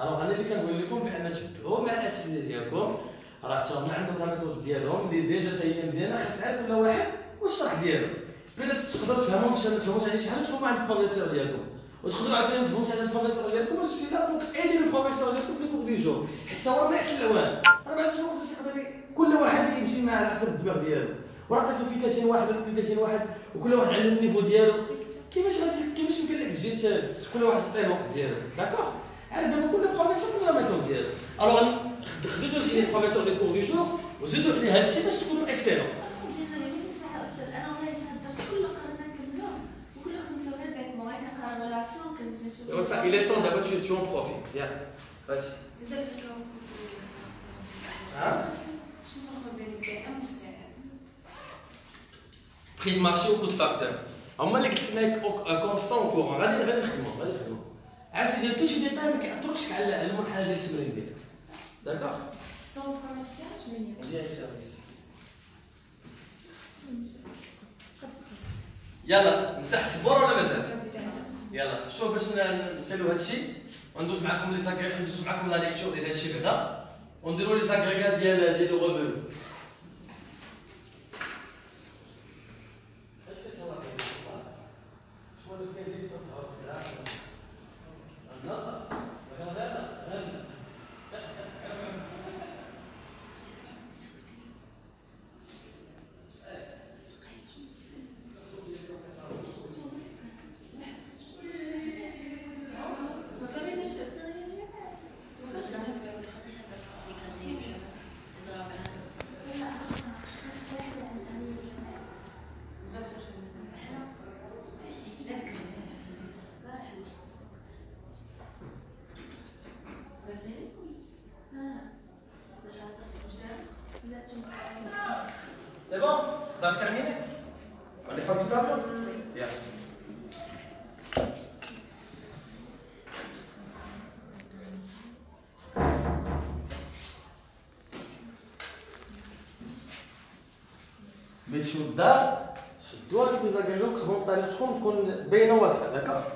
ألوغ أنا اللي كنقول لكم بأن تشبهوا مع الاسئله ديالكم راه حتى هما عندهم لا ميثود ديالهم اللي ديجا حتى هي مزيانة خاص عاد كل واحد والشرح ديالو. بدا تقدروا تفهموا باش ما تفهموش على شي حاجة تفهموا عند البروفيسور ديالكم. وتقدروا عاوتاني ما تفهموش عند البروفيسور ديالكم باش في لا دونك ايدي البروفيسور ديالكم في الكور دي جور حيت هو ما يحسن راه ما عرفتش باش يقدر كل واحد يمشي مع على حسب الدماغ ديالو. وراه قاسوا في 30 واحد ولا 30 واحد وكل واحد عنده النيفو ديالو. كيفاش غادي كيفاش يمكن لك تجي ت- كل واحد تعطيه الوقت ديالو داكوغ على دابا كل بروفيسور كل ميثود ديالو الوغ خديتوا شي بروفيسور دي كور دي جور وزيدوا عليه هذا الشيء باش تكونوا اكسيلون ايوا صا الى طون دابا tu tu en profites يا vas-y ها بري دو مارشي وكود فاكتور هما اللي قلت لك كونستون كورون غادي غادي نخدمو غادي نخدمو عاد سيدي كاين شي ديتاي ما كيأثرش على المرحله ديال التمرين ديالك داكوغ ليها سيرفيس يلا مسح السبور ولا مازال؟ يلا شوف باش نسالو هذا الشيء وندوز معكم لي زاكريغ ندوز معكم لا ليكتور ديال هذا الشيء بعدا. ونديروا لي زاكريغات ديال ديال لو ريفوني مشيو للدار شدوها في البيزاكريلو كتبهم بطريقتكم تكون باينة واضحة هكا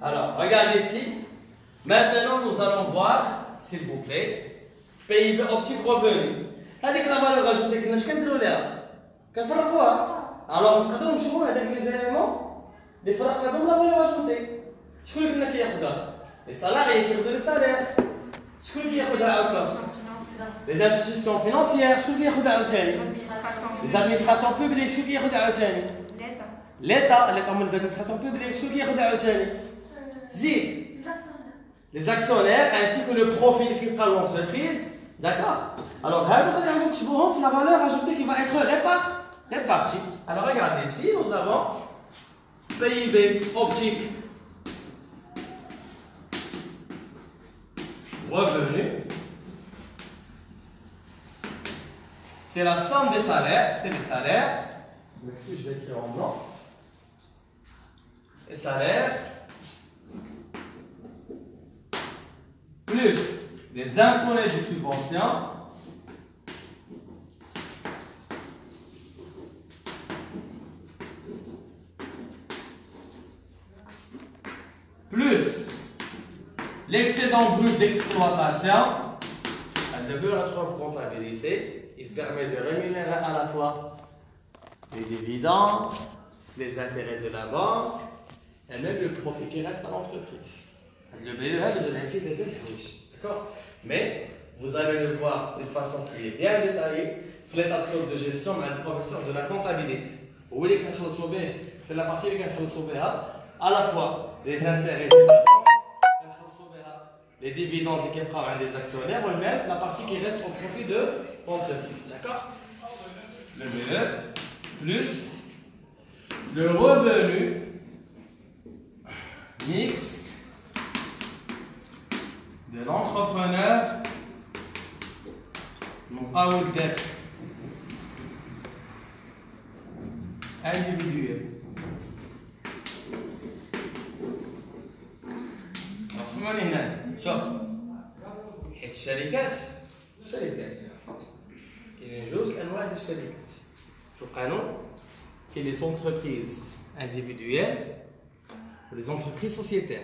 Alors, regardez ici. Maintenant, PIB optique revenu. هذيك لا فالور اجوتي كنا اش كنديروا ليها؟ كنفرقوها. الوغ نقدروا نشوفوا هذاك لي زيليمون اللي فرقنا بهم لا فالور اجوتي. شكون اللي كنا كياخذها؟ لي سالاري كياخذوا لي سالير. شكون اللي كياخذها عاوتاني؟ لي انستيتيوشن فينانسيير شكون اللي كياخذها عاوتاني؟ لي زادمينستراسيون بوبليك شكون اللي كياخذها عاوتاني؟ ليتا ليتا من لادمينستراسيون بوبليك شكون كياخذها عاوتاني؟ زيد les actionnaires ainsi que le profil qui prend l'entreprise. D'accord Alors, vous la valeur ajoutée qui va être répar- répartie. Alors, regardez ici, nous avons PIB optique revenu. C'est la somme des salaires, c'est les salaires. Je m'excuse, je vais écrire en blanc. Les salaires plus les impôts et des subventions plus L'excédent brut d'exploitation, le bureau de comptabilité, il permet de rémunérer à la fois les dividendes, les intérêts de la banque et même le profit qui reste à l'entreprise. Le BE, je l'invite D'accord? Mais vous allez le voir d'une façon qui est bien détaillée. L'état de gestion, mais le professeur de la comptabilité. Vous voulez qu'on c'est la partie qu'on sauver à la fois les intérêts de la les dividendes qui prennent des actionnaires, ou même la partie qui reste au profit de l'entreprise. D'accord? Le BE plus le revenu mixte de l'entrepreneur مقاول داخل individuel اسمعوني هنا شوف حيت الشركات شركات كاينين جوج انواع ديال الشركات في القانون كاين لي زونتربريز انديفيدويال ولي زونتربريز سوسيتير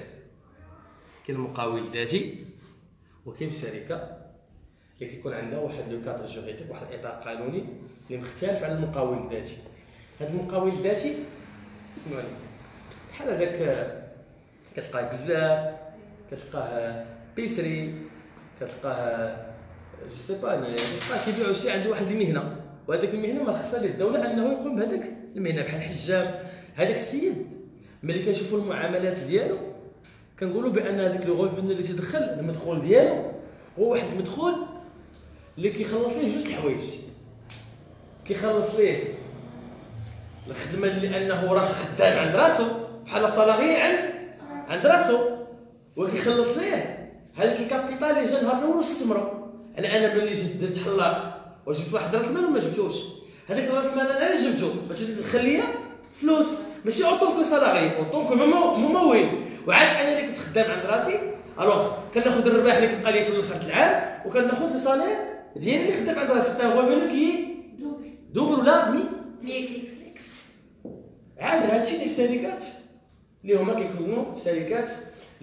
كاين المقاول الذاتي وكاين الشركة اللي كيكون عندها واحد لو كادر جوريديك واحد الإطار قانوني اللي مختلف على المقاول الذاتي. هذا المقاول الذاتي اسمعوني بحال هذاك كتلقاه كزاب كتلقاه بيسري كتلقاه جو سي با كتلقاه كيبيعو شي عنده واحد المهنة. وهذيك المهنة ما خصها للدوله أنه يقوم بهذاك المهنة بحال الحجام هذاك السيد ملي كنشوفوا المعاملات ديالو كنقولوا بأن هذاك لو ريفوني اللي تيدخل المدخول ديالو هو واحد المدخول اللي كيخلص ليه جوج الحوايج. كيخلص ليه الخدمة اللي انه راه خدام عند راسو بحال صلاغي عند عند راسو. وكيخلص ليه. هذاك الكابيتال اللي جا نهار الأول واستثمرو أنا أنا ملي جيت درت حلاق وجبت واحد راس مال وما جبتوش. هذاك راس مال أنا اللي جبتو باش نخليها فلوس. ماشي اوطون كو صلاغي اوطون كو ممول. وعاد أنا اللي كنت خدام عند راسي. ألوغ كناخذ الرباح اللي كيبقى لي في الآخر العام وكناخذ لو سالير ديالي اللي خدام عند راسي. هو كي دوبل. ولا مي ميكس عاد هادشي ديال الشركات اللي هما كيكونوا شركات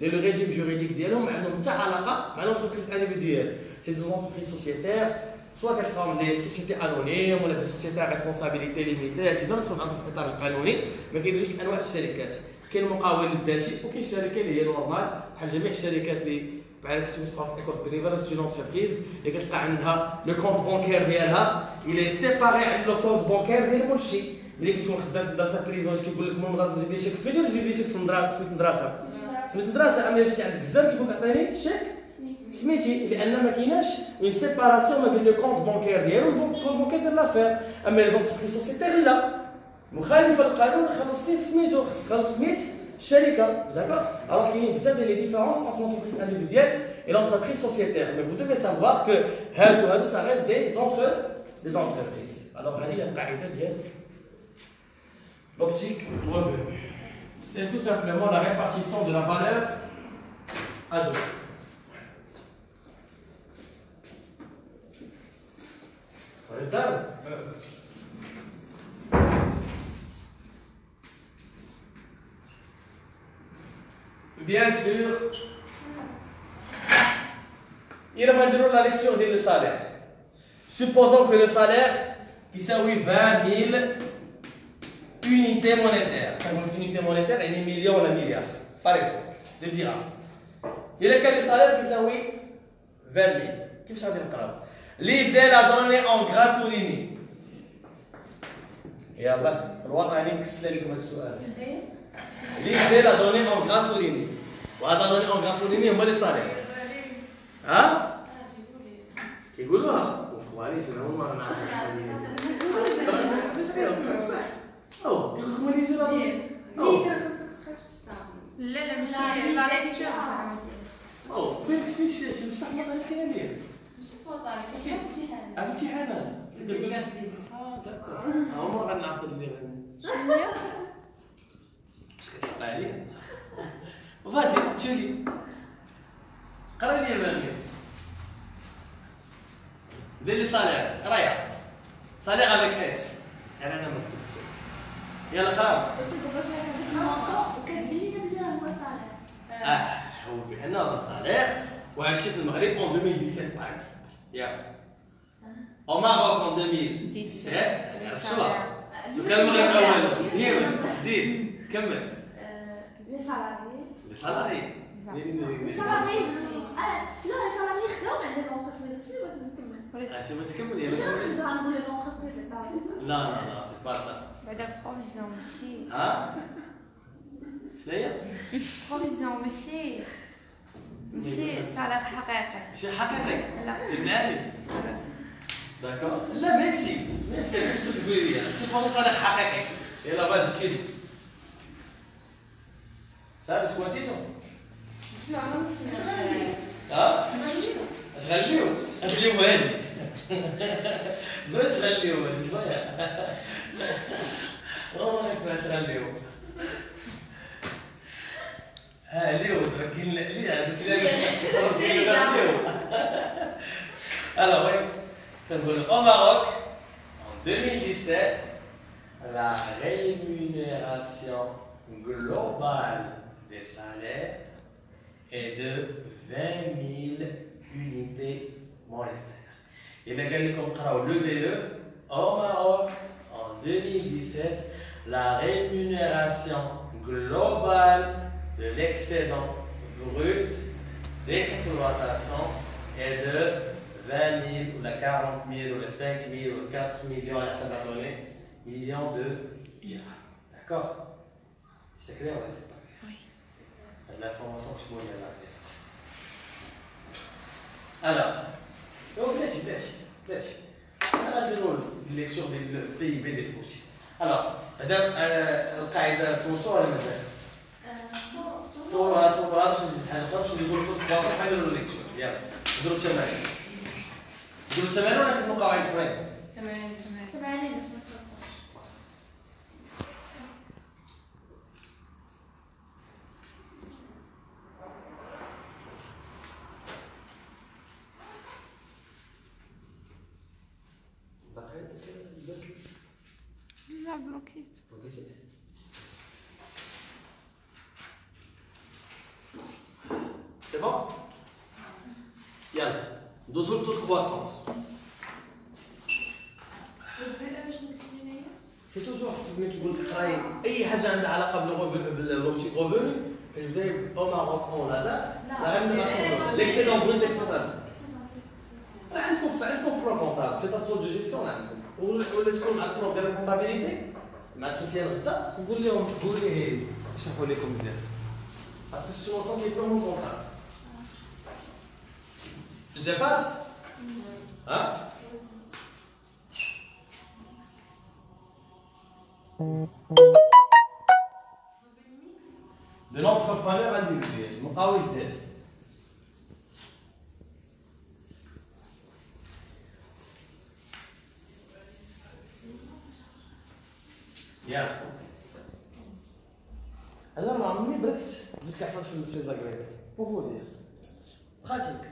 اللي لو ريجيم جوريديك ديالهم عندهم حتى علاقة مع لونتربريز انديفيديوال سي دي زونتربريز سوسيتير سواء كتلقاهم دي سوسيتي انونيم ولا دي سوسيتي ريسبونسابيلتي ليميتي هادشي بلا ما تدخل معاهم في الاطار القانوني ما كاينش انواع الشركات كاين المقاول الذاتي وكاين الشركة اللي هي نورمال بحال جميع الشركات اللي بحال كنتو كتلقاو في ايكول بريفا سي اونتربريز اللي كتلقى عندها لو كونت بونكير ديالها. إلى سيباري عن لو كونت بونكير ديال كلشي ملي كنتو خدام في مدرسة بريفا كيقول لك من المدرسة جيب لي شيك. سميتو ولا جيب لي شيك في المدرسة سميت المدرسة؟ سميت المدرسة. أما مشيتي عند الجزار كيقول لك عطيني شيك. سميتي لأن ما كايناش اون سيباراسيون ما بين لو كونت بونكير ديالو والكونت بونكير ديال لافير أما لي زونتربريز سوسيتير لا. مخالفه للقانون خلص سميتو خصك تخلص سميت D'accord Alors qu'il y a des différences entre l'entreprise individuelle et l'entreprise sociétaire. Mais vous devez savoir que ça reste des, entre, des entreprises. Alors, l'optique revenu. C'est tout simplement la répartition de la valeur ajoutée. Ça Bien sûr, il va dire la lecture du salaire. Supposons que le salaire, il s'agit 20 000 unités monétaires. Une unité monétaire, est un million ou un milliard, par exemple, de dirhams. Il y a quel salaire qui s'agit 20 000. Qui dire Lisez la donnée en Lui, c'est la donnée en grâce ou l'ennemi. Ou à donner en grâce ou l'ennemi, on va les salaires. Hein Et vous, là, on va aller, c'est vraiment un أو تكملي لا لا ماشي لا ليكتور أو فين فيش بصح ما قالت لي عليه ماشي فوطا كاين امتحانات امتحانات آه داكور هما غنعقد اللي غني عليه غازي تشوفي قرا لي مالك دير لي صالير قرايا صالير افيك اس أنا أنا ما كتبتش يلا قرأ. بس لي بلي هو صالح؟ آه هو بأن الصالير وعايشين في المغرب en 2017 باغ يا. أو ماروك en 2017 يعني عرفت شنو سو كان المغرب الأول هي زيد كمل. لي سالاريي لي سالاري لي سالاريي لا لي سالاريي خداو مع دي زونتربريز شنو بغيت نكمل عرفتي ما تكمل يا ماشي بس نخدمو نقول لي زونتربريز لا لا لا سي با سا بعدا بروفيزيون ماشي ها شنو هي؟ بروفيزيون ماشي ماشي سالار حقيقي ماشي حقيقي لا تبناني داكور لا ميم سي ميم سي باش تقولي لي سي بون صالح حقيقي هي لا باز تشيلي صافي شكون نسيتو ها اش غنليو غنليو هادي زوين اش غنليو هادي زوين والله ما اسمع اش غنليو ها ليو كاين لي بس لا ليو Alors, oui, comme au Maroc, en 2017, la rémunération globale des salaires est de 20 000 unités monétaires. Et bien, comme le l'EBE, au Maroc, en 2017, la rémunération globale de l'excédent brut d'exploitation est de 20 000 ou la 40 000 ou la 5 000 ou 4 millions à ça va donner millions de dirhams. D'accord? C'est clair ou l'information que je vois là. Alors, donc, merci, merci, merci. أنا غادي نديرو ليكتور ديال البي بي ديال بوسي. ألوغ هذا القاعدة صورتوها ولا مازال؟ صورها صورها باش ندير الحاجة الأخرى باش نديرو لكم الكلاس وحنا نديرو ليكتور يلا نديرو التمارين. نديرو التمارين ولا كنبقاو عايز فريم؟ تمارين تمارين تمارين Deux autres de croissance. سي توجور ملي كيقول لك قراي اي حاجة عندها علاقه بالروتي غوفوني كتبدا أو ماروك اون لا لا لا غير من ليكسيدون فوين ديكسبلوطاسيون راه عندكم في عندكم في تاتور دو جيستيون عندكم ولا تكون مع البروف ديال الكونتابيليتي مع سفيان غدا نقول لهم قول لي يشرحوا لكم مزيان باسكو سي نوسيون كي بيرمون كونتابل J'efface Hein De l'entrepreneur individuel, مقاول ذاتي يا انا ما عمري درت بديت كنحفظ في لي زاغريغ بور فو دير براتيك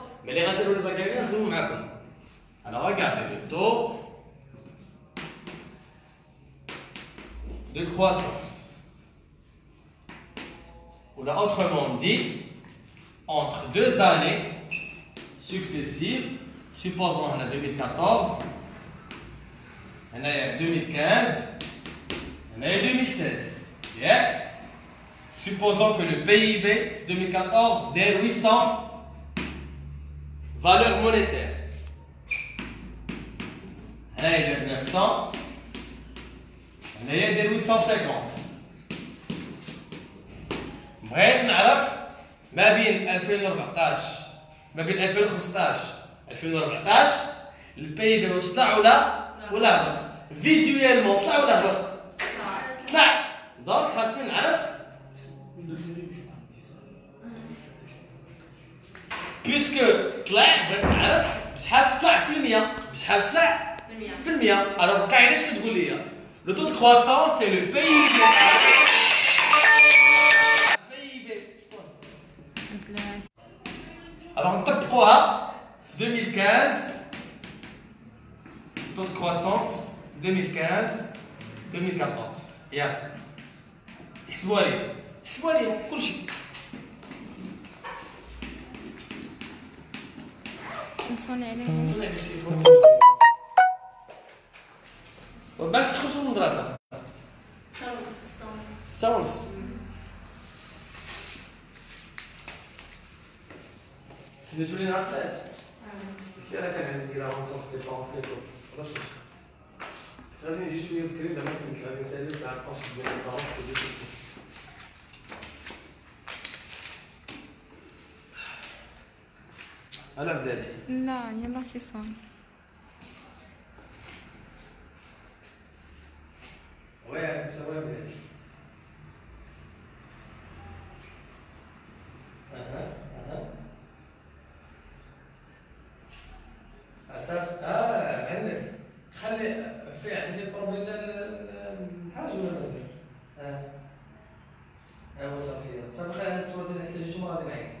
Mais les racines les agrégats, je vous m'appelle. Alors regardez le taux de croissance. Ou là, autrement dit, entre deux années successives, supposons on a 2014, on a 2015, on a 2016. Bien. Supposons que le PIB 2014 est 800 valeur monétaire. هنا يدير 900 هنا يدير 850 بغيت نعرف ما بين 2014 ما بين 2015 2014 البي بي واش طلع ولا ولا هبط فيزيوالمون طلع ولا هبط طلع دونك خاصني نعرف بيسكو طلع بغيت نعرف بشحال طلع في المية بشحال طلع في المية الوغ القاعدة اش كتقول لي لو تو دو كرواسون سي لو بي بي البلاد الوغ نطبقوها في 2015 taux de croissance 2015 2014 يلا حسبوها لي حسبوها لي كلشي نصوني عليه باش تخرجوا من المدرسة ستة ونص سميتو لي نهار ثلاث كان عندي لا رونكونتر دي بارون في ليكول علاش غادي نجي شوية بكري زعما كنت غادي نسالي ساعه 12 ديال البارون العبدالي لا يلا سيسون وين مسوي عبدالي أها أها. آه, آه. أه، عندك خلي ولا صافي صافي خلينا نتصور نحتاج جمعه غادي نعيط.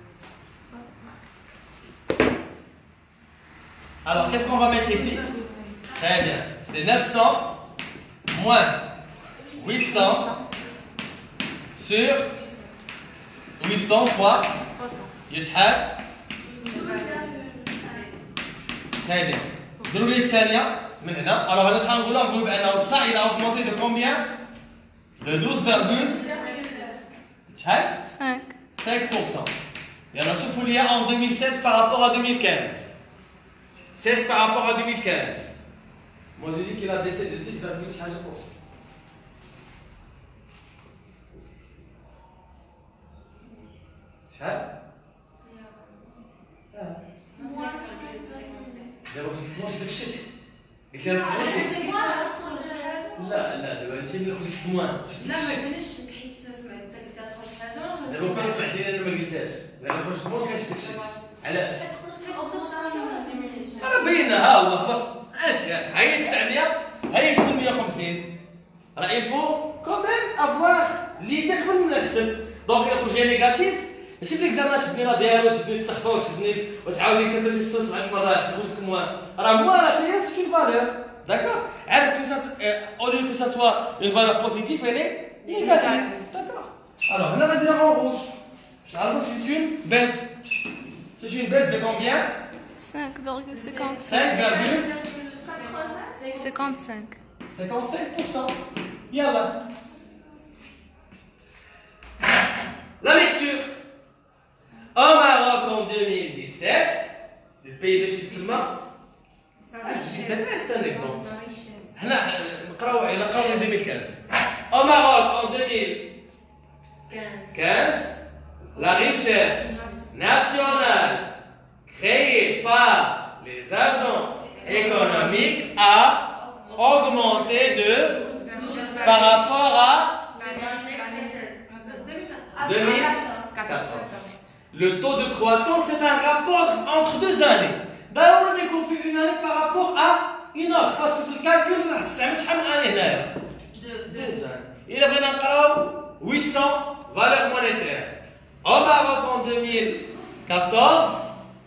Alors, qu'est-ce qu'on va mettre ici Très bien. C'est 900 moins 800 sur 803 يشحال؟ très bien. الضرورية الثانية من هنا alors هنا شحال نقولوا نقولوا بأنه طلع إلى augmenté de combien de 12 virgule شحال 5 5%. يلا شوفوا لي en 2016 par rapport à 2015. 16 par rapport à 2015. Moi j'ai dit qu'il a baissé de 6,5%. شحال؟ دابا خرجت موش داك الشيء قلت لها خرجتي لا لا دابا انت اللي خرجت موان لا ما جانيش حيت سمعت انت قلت تخرج حاجه وانا دابا كون سمعتيني انا ما قلتهاش دابا خرجت موش كنت داك الشيء علاش؟ راه باينه ها هو هبط هاتي هاي 900 هاي 850 راه يفو كوميم افواغ اللي تكبر من الحسن دونك الا خرج لي نيجاتيف ماشي في ليكزامان شدني لا ديالو شدني السخفه وشدني وتعاودي كتر لي الصوص سبع مرات تخرج لك موان راه موان راه تاهي سيت اون فالور داكور عارف كو سا او ليو كو سا سوا اون فالور بوزيتيف elle نيجاتيف داكور الوغ هنا غادي اون روج نعرفو سيت اون بيس سيت اون بيس دو كومبيان 5,55 55 Yalla. La lecture. Au Maroc en 2017, le pays de musulman. C'est un exemple. Euh, en 2015. Au Maroc en 2015, la richesse nationale créée par les agents économiques a augmenté de par rapport à 2014. Le taux de croissance, c'est un rapport entre deux années. D'ailleurs, on est une année par rapport à une autre. Parce que le calcul, c'est une année. Deux années. Il a bien 800 valeurs monétaires. Au Maroc en 2014,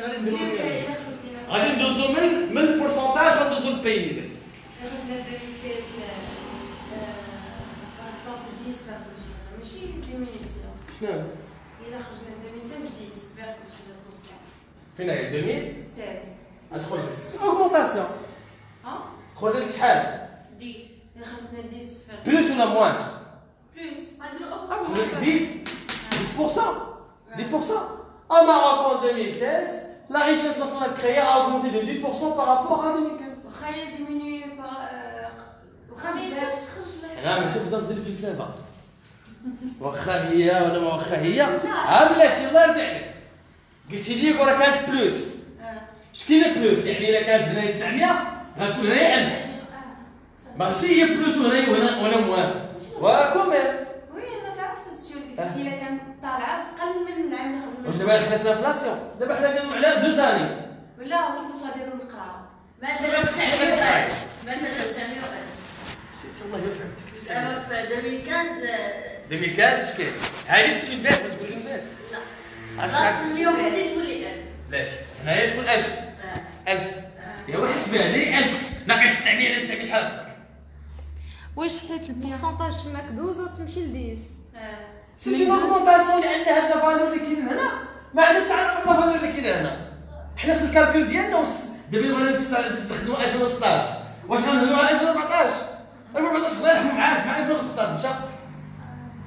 غادي نديرو شوف إيه؟ إلا خرج لينا غادي ندوزو من من البورسونتاج غندوزو للبي اي بي إلا خرج لنا 2016 باغ اكزومبل 10 فاغ شي حاجة ماشي ديمينيسيون شنو إلا خرجنا في 2016 10 فاغ شي حاجة بورسون فين هي 2000 16 غتخرج اوغمونطاسيون ها خرج لك شحال 10 إلا خرجنا 10 فاغ بلوس ولا موان بلوس غنديرو خرج لك 10 10% 10% Au Maroc en 2016, la richesse nationale créée a augmenté de 10% par rapport à 2015. واخا هي ديمينيي لا ماشي في درس الفلسفه واخا هي ولا ما واخا هي ها بلاتي الله يرضي عليك قلتي لي ورا كانت بلوس شكينا بلوس يعني الا كانت هنا 900 غتكون هنا 1000 ماشي هي بلوس وهنا وهنا وهنا موان وكومير لك الا كانت طالعه بقل من العام اللي واش قبل دابا حنا في الانفلاسيون دابا حنا كنقولوا على دو زاني. ولا كيفاش غادي نقراو مثلا 900 مثلا 900 الله يرحمك. دابا في 2015 2015 شكون هذه شي الناس ما تقول الناس لا. لا 150 تولي 1000 لا. هنايا شكون 1000 1000 يا واحد حسبها هذه 1000 ناقص 900 على 900 شحال واش حيت البورسونتاج تماك دوزو تمشي ل 10 سي اون اوغمونطاسيون لأن هاد لا فالور اللي كاين هنا ما عندها علاقه بلا فالور اللي كاين هنا حنا في الكالكول ديالنا دابا بغينا نستخدموا 2016 واش غنهضروا على 2014 2014 الله يرحمه معاش مع 2015 مشى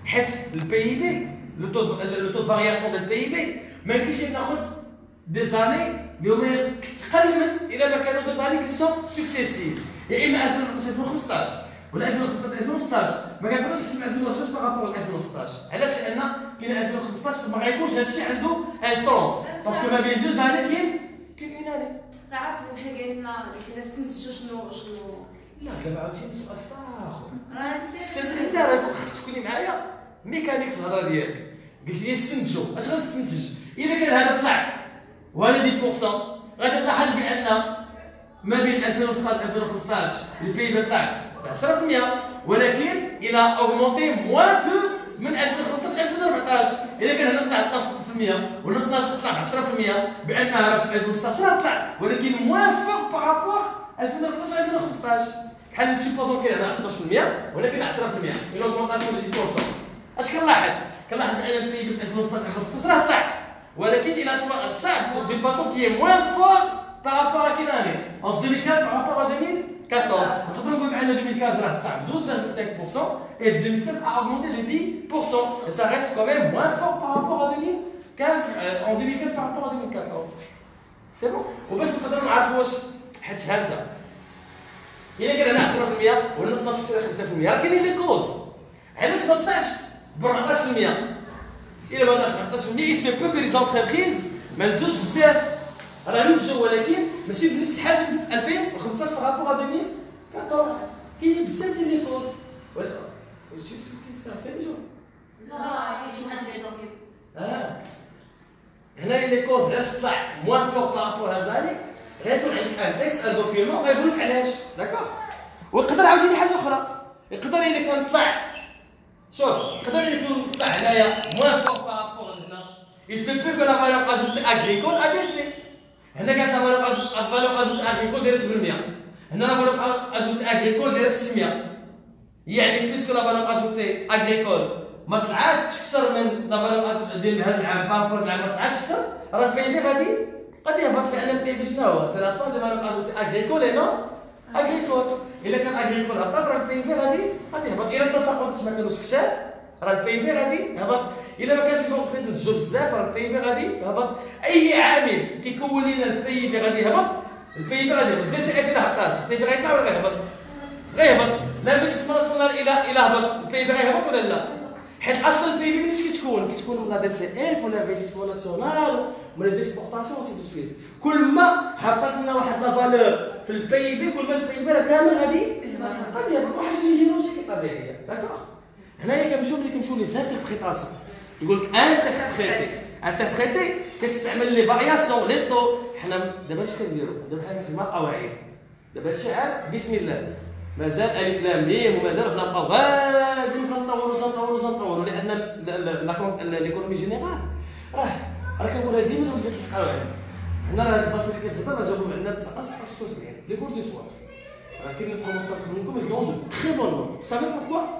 حيت البي بي لو تو فارياسيون ديال البي بي ما يمكنش ناخذ دي زاني اللي هما تقل من إلى ما كانوا دي زاني كي سون سكسيسيف يا اما 2015 ولا 2015 2016 ما كنقدرش نحسب 2014 باغابور ل 2016 علاش؟ لأن كاين 2015 ما غيكونش هادشي عنده ان سونس باسكو ما بين دو زاني كاين كاين اون اني راه عرفت بحال قال لنا كنا نستنتجوا شنو شنو لا دابا عاوتاني سؤال اخر راه السنت لا راه خاصك تكوني معايا ميكانيك في الهضرة ديالك. قلت لي استنتجوا أش غنستنتج إذا كان هذا طلع وهذا 10% غادي نلاحظ بأن ما بين 2016 2015 البي طلع. ب 10% ولكن إلى اوغمونتي موان كو من 2015 2014 اذا كان هنا طلع 12% ولا 12 طلع 10% بأنها في 2016 راه طلع ولكن موان فوق بارابور 2014 2015 بحال سوبوزون كاين هنا 12% ولكن 10% اون اوغمونتاسيون ديال 10% اش كنلاحظ؟ كنلاحظ بان البي في 2016 2015 راه طلع ولكن إلى طلع دو فاسون كي موان فور بارابور ا كيل اني entre 2015 par rapport à 2014 نقدروا نقولوا بان 2015 راه طلع ب 12,5% et 2016 a augmenté de 10% et ça reste quand même moins fort par rapport à 2015 euh, en 2015 par rapport à 2014 c'est bon? وباش نقدروا نعرفوا واش حيت ها انت الا كان هنا 10% ولا 12% 5% راه كاينين لي كوز علاش ما طلعش ب 14% الا ما طلعش ب 14% il se peut que les entreprises ما ندوش بزاف راه نتجو ولكن ماشي بنفس الحجم في 2015 بارابور 2014 كاين بزاف ديال لي كوز ولا شو سا سي جو لا آه. هنا لي كوز علاش طلع موان فور بارابور هذا ذلك غيكون عندك ان تكست ان دوكيومون غيقول لك علاش. داكوغ ويقدر عاوتاني حاجة أخرى. يقدر الا كان طلع. شوف يقدر الا كان طلع هنايا موان فور بارابور هنا. Il se peut que la valeur هنا كانت لا فالور فالور اجوت اغريكول دايره 800 هنا لا فالور اجوت اغريكول دايره 600 يعني بيسكو لا فالور اجوتي اغريكول ما طلعاتش أكثر من لا فالور ديال هذا العام؟ بارابور العام ما طلعاتش أكثر راه البي بي غادي؟ غادي يهبط لأن البي بي شنو هو؟ سي لا سون دي فالور اجوتي اغريكول اي نو اغريكول إلا كان اغريكول هبط راه البي بي غادي غادي يهبط. إلا التساقط ما كانوش كتاب راه البي بي غادي يهبط إلا ما كانش زونتريز نتجو بزاف راه البي بي غادي يهبط أي عامل كيكون لنا البي بي غادي يهبط البي بي غادي يهبط بي سي اف الا هبطات البي بي غيطلع ولا غيهبط غيهبط لا بالاستثمار الصغير إلى إلى هبط. البي بي غيهبط ولا لا؟ حيت أصلا البي بي ملي كتكون. كتكون ولا دي سي إف ولا انفستيسمون ناسيونال ولا زيكسبورتاسيون سي دو سويت. كل ما هبطت لنا واحد لا فالور في البي بي كل ما البي بي راه كامل غادي غادي يهبط. واحد لوجيك طبيعيه داكوغ هنايا كنمشيو ملي كنمشيو لي زانتربريتاسيون يقول لك انتربريتي انتربريتي كتستعمل لي فارياسيون لي طو. حنا دابا اش كنديرو؟ دابا حنا في قواعد دابا الشعر بسم الله. مازال ألف لام ميم ومازال حنا نبقاو غادي تنطوروا تنطوروا تنطوروا لأن ليكونومي جينيرال. راه راه كنقولها ديما ولات القواعد. هنا راه هاد البلاصه اللي كتهضر راه جابو عندنا 19 76 لي كور دو سوار راه كاين لي بروموسيون منكم ils ont de très bonnes notes. Vous savez pourquoi?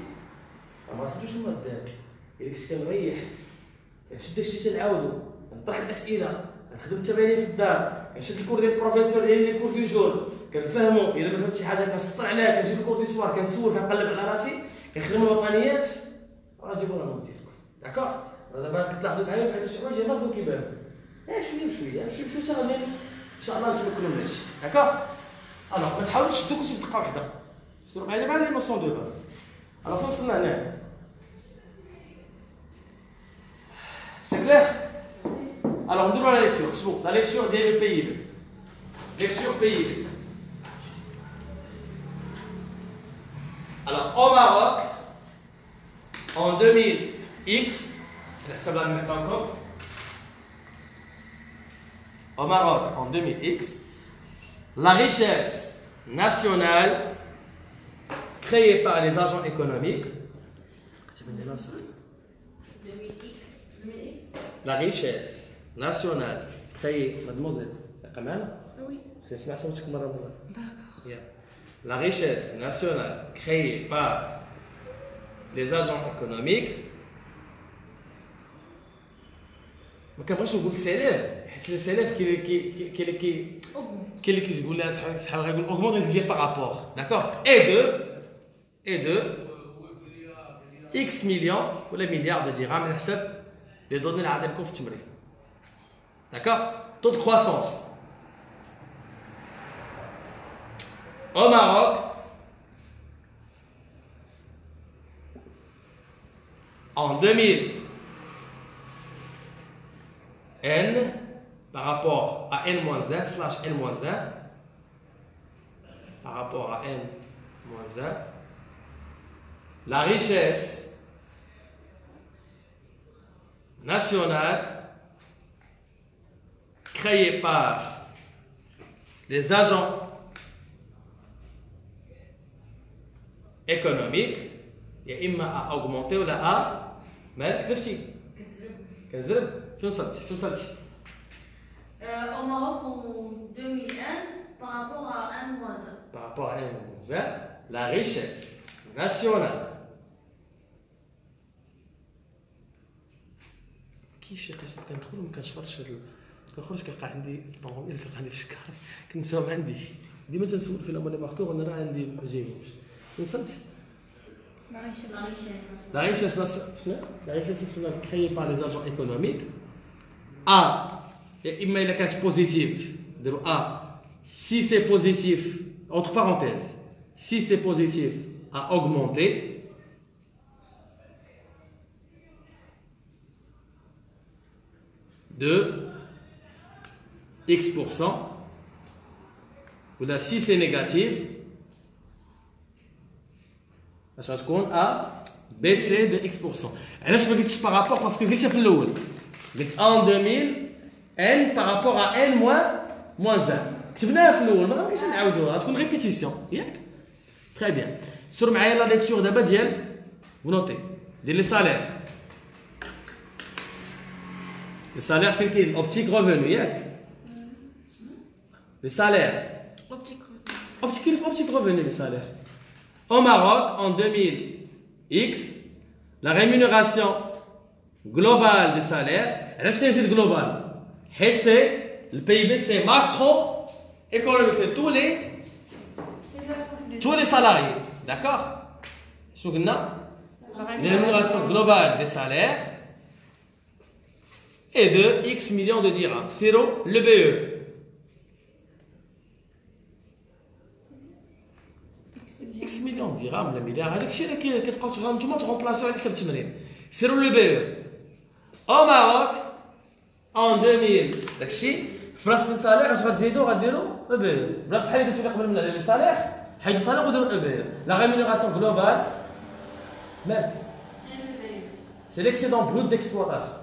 ما غاتفوتوش المادات الا كنت كنريح كنشد داكشي تنعاودو كنطرح الأسئلة. كنخدم التمارين في الدار. كنشد الكور ديال البروفيسور ديالي الكور دو جور كنفهمو. إلا ما فهمتش حاجة كنسطر عليها كنجيب الكور دو سوار. كنسول كنقلب على راسي. كنخدم الوطنيات غنجيبو لا نوت ديالكم داكور دابا كتلاحظوا معايا بحال شي حوايج يناضوا كيبانوا غير شوية بشوية بشوية. بشوية حتى غادي إن شاء الله نتمكنوا من هادشي داكور؟ الوغ ما تحاولوش تشدوا كلشي بدقه واحدة سيروا معايا دابا لي نوسيون دو باز. الوغ فين وصلنا هنا؟ C'est clair Alors, on à la lecture. La lecture des le pays. Lecture pays. Alors, au Maroc, en 2000X, ça va mettre encore. Au Maroc, en 2000X, la richesse nationale créée par les agents économiques la richesse nationale créée, mademoiselle, Kamal, Oui. c'est ça, c'est ce que je D'accord. Yeah. La richesse nationale créée par les agents économiques ما كنبغيش نقول سلاف حيت السلاف كي كي كي كي كي Augmente. كاين اللي كيقول لها صحاب صحاب غيقول اوغمون غيزيد بارابور داكور اي دو اي دو اكس مليون ولا مليار دو درهم على حسب les données à Adam Kouf D'accord Taux de croissance. Au Maroc, en 2000, N par rapport à N-1 slash N-1 par rapport à N-1 la richesse National créée par les agents économiques, et il y a à augmenter ou à mais euh, Au Maroc, en 2001, par rapport à 1 Par rapport à 1 la richesse nationale. كي شي قصه كندخل وما كنشفرش هاد كنخرج كنلقى عندي الطوموبيل كنلقى عندي في الشكار كنساهم عندي ديما تنسول في لاموني ماركو وانا راه عندي ما جايبوش فين وصلت La richesse. La richesse nationale, la richesse nationale créée par les agents économiques A, et il a quatre positif, de A, si c'est positif, entre parenthèses, si c'est positif, à augmenter. de X%, ou là, si c'est négatif, ça compte a baissé de X%. Et là, je vous dis par rapport, parce que je vais l'autre. En 2000, N par rapport à N moins, moins 1. Je vais l'autre, mais je vais l'autre, une répétition. Très bien. Sur ma la lecture d'abord, vous notez, les salaires. Les salaires fin qui Optique revenu, yak. Les salaires. Optique revenu. Optique revenu, le salaire. Au Maroc, en 2000X, la rémunération globale des salaires, elle est globale. C'est le PIB, c'est macro-économique, c'est tous les, tous les salariés. D'accord? La rémunération globale des salaires, est de X millions de dirhams. C'est le BE. X millions de dirhams, le milliard. هذاك الشيء اللي كتبقاو تغ- نتوما تغومبلاسيو على حساب التمرين. سيروا لو بي او. Au Maroc, en 2000, داك الشيء في بلاصه صالير اش غتزيدو غديروا او بي بلاصه بحال اللي درتو قبل منا لي صالير حيدوا صالير وديروا او بي لا ريمونيراسيون جلوبال مالك سي ليكسيدون بروت ديكسبلوطاسيون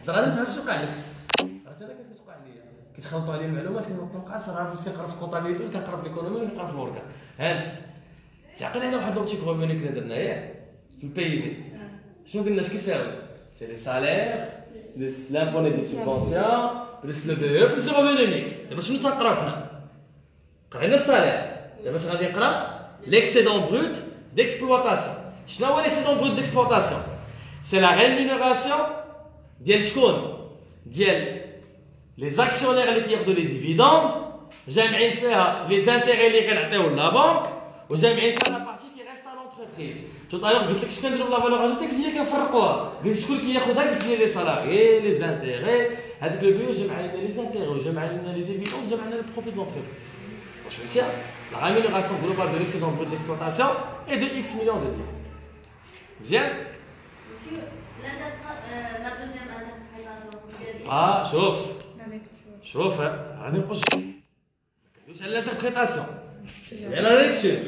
حيت راني فهمت شنو وقع لك عرفتي أنا كيفاش كتوقع ليا كيتخلطوا عليا المعلومات كنبقاش راه فاش كنقرا في الكونتابيليتي ولا كنقرا في ليكونومي ولا كنقرا في الوركا هانت تعقل على واحد لوبتيك ريفوني كنا درنا ياك؟ في البي بي شنو قلنا؟ اش كيساوي سي لي سالير بلس لامبوني دي سوبونسيون بلس لو بي أو بلس ريفوني ميكس. دابا شنو تنقراو حنا قرينا السالير. دابا اش غادي نقرا l'excédent brut d'exploitation. شنو هو l'excédent brut d'exploitation c'est la rémunération ديال شكون ديال les actionnaires اللي كياخذوا لي ديفيدوند جامعين فيها لي زانتيغي اللي كنعطيو لا بنك وجامعين فيها لا بارتي كي ريست لونتربريز تو طالور قلت لك اش كنديروا بلا فالور اجوتي قلت لي كنفرقوها قلت شكون كياخذها قلت لي لي سالاري لي زانتيغي هذاك لو بيو جمع لنا لي زانتيغي وجمع لنا لي ديفيدوند وجمع لنا البروفيت لونتربريز واش فهمتي La rémunération globale de l'excédent brut d'exploitation est de X millions de dirhams. Bien Monsieur, l'interpré- euh, la deuxième Ah, شوف. شوف. غادي نقص ما كندويش على الانتربريتاسيون على لا ليكتور.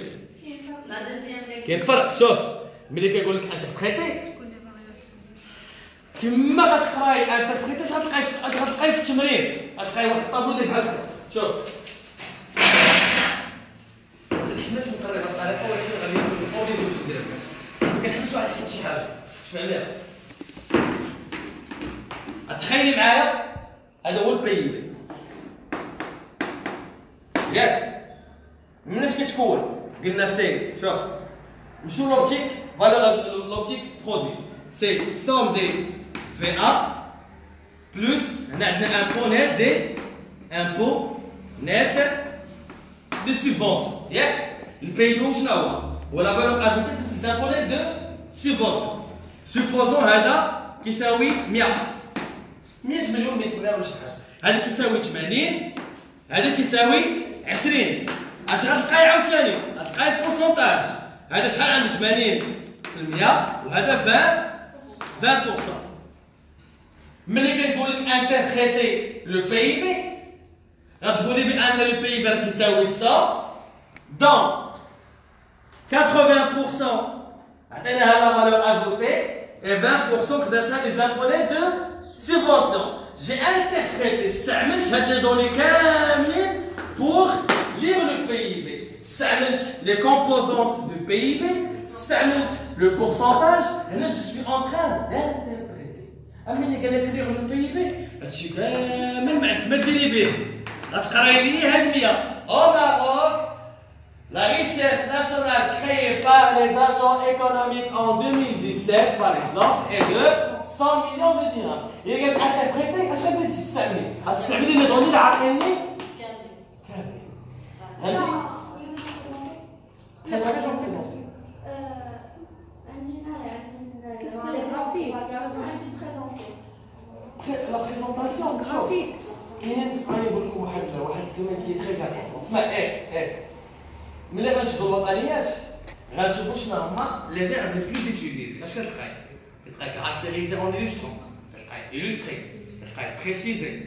كاين فرق؟ شوف. ملي كيقول لك انتربريتي كيما غتقراي انتربريتي أش غتلقاي أش غتلقاي في التمرين؟ غتلقاي واحد الطابلو ديال بحال هكا شوف. تنحماش نقري بهذه الطريقة ولكن غادي نكون اوريجي باش ندير هكا ما كنحمس واحد يحط شي حاجة. خصك تفهميها تخيلي معايا هذا هو البي بي ياك من اش كتكون قلنا سي شوف نمشيو لوبتيك فالور لوبتيك برودوي سي سوم دي في ا بلس هنا عندنا امبو نيت دي امبو نيت دي سوبفونسيون ياك البي بي شنو هو هو لا فالور اجوتي بلس امبو نيت دو سوبفونسيون سوبوزون هذا كيساوي 100 100 مليون 100 مليار ولا شي حاجة. هذا كيساوي 80 هذا كيساوي 20 اش غتلقاي عاوتاني غتلقاي البورسونتاج. هذا شحال عنده 80% وهذا 20 20% ملي كنقول لك انتربريتي لو بي بي غتقولي بأن لو بي بي كيساوي 100 دون 80% عطيناها لا فالور اجوتي et 20% خداتها لي زامبوني دو سوبونسيون جي انتربريتي استعملت هاد لي دوني كاملين بور لير لو بي بي استعملت لي كومبوزونت دو بي بي استعملت لو بورسونتاج هنا جو سوي اون تران دانتربريتي اما اللي قال لك لير لو بي بي هادشي كامل معك ما ديري به غتقراي لي هاد 100 او ماروك La richesse nationale créée par les agents économiques en 2017, par exemple, est de 100 millions de dirhams. Il y a interprété, اش غادي تستعملي؟ غتستعملي لي دوني اللي عاطيني Calme. كاملين. فهمتي؟ لا بريزونطاسيون شوف كاينين اسمعني نقول لكم واحد واحد الكلمة كي تري امبورطون اسمع إيه إيه ملي غنشوفوا الوطنيات غنشوفوا شنو هما لي فيرب بلوز اتيليزي اش كتلقاي كتلقاي كاركتيريزي اون illustrant كتلقاي illustrer كتلقاي بريسيزي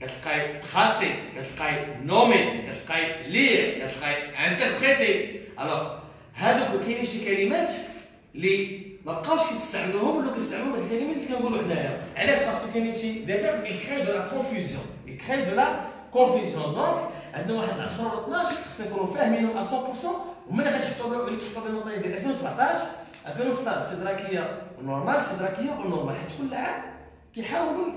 كتلقاي تراسي كتلقاي نومي كتلقاي لير كتلقاي انتربريتي الوغ هادوك كاينين شي كلمات اللي ما بقاوش كيستعملوهم ولا كيستعملوا هاد الكلمات اللي كنقولوا حنايا علاش باسكو كاينين شي دي فيرب يكري دو لا كونفوزيون يكري دو لا كونفوزيون دونك عندنا واحد 10 ولا 12 خصنا نكونوا فاهمينهم 100% وملي غتحطوا ملي تحطوا بالنوطه ديال 2017 2016 استدراكيه ونورمال استدراكيه ونورمال حيت كل عام كيحاولوا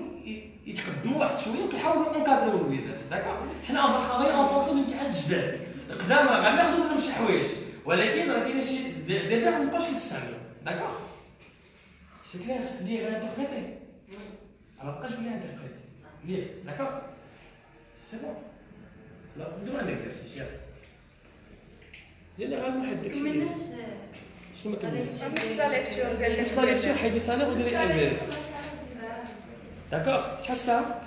يتقدموا واحد شوية وكيحاولوا ينكادروا الوليدات داكوغ؟ حنا اون بطريقه اون فونكسيون من الاتحاد الجداد القدام راه غناخذوا منهم شي حوايج ولكن راه كاينين شي دي دي فيرب مابقاوش كيتستعملوا داكوغ؟ سي كلير لي غير انتربريتي. ما بقاش بلي انتربريتي. ليه؟ داكوغ؟ سي بون. لا نديرو ان اكزرسيس يلا جينيرالمون حد داكشي. كملناش شنو ما كملتش مش لا ليكتور قال لك مش لا ليكتور حيدي صالير وديري بي داكوغ شحال الساعة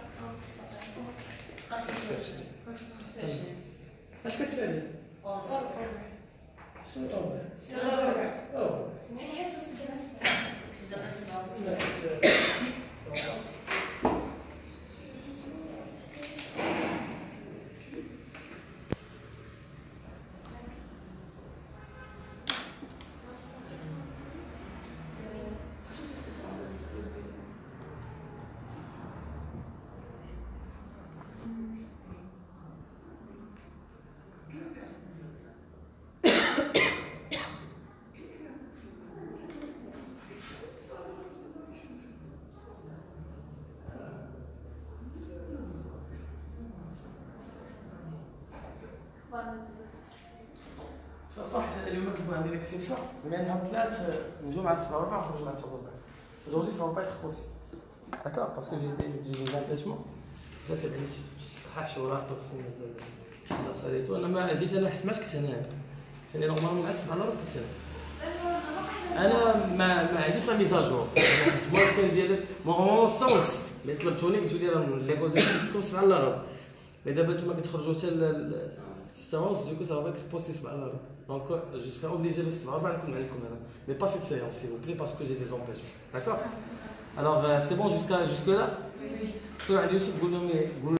اش كتسالي شنو اوفر أوه. علاش حاسة دابا لا c'est ça. Mais le jour, c'est pas le jour, Aujourd'hui, ça ne va pas être possible. D'accord? Parce que j'ai des, des empêchements. Ça, c'est des choses qui وراح تغسل صليتو أنا ما جيت أنا حيت ما كنت هنا كنت هنا نورمالمون مع السبعه الا كنت هنا أنا ما ما عنديش لا ميزاجور حيت الموافقين ديالي. نورمالمون الساعة ونص ملي طلبتوني قلتوا لي راه من ليكول ديالي خصكم 7 الا ربع دابا نتوما كتخرجوا حتى السونس دوكو سافا تيغ بوستي سبعه الا ربع Donc, euh, je serai obligé de mais pas cette séance, s'il vous plaît, parce que j'ai des empêchements. D'accord? Alors, euh, c'est bon jusqu'à jusque là Oui.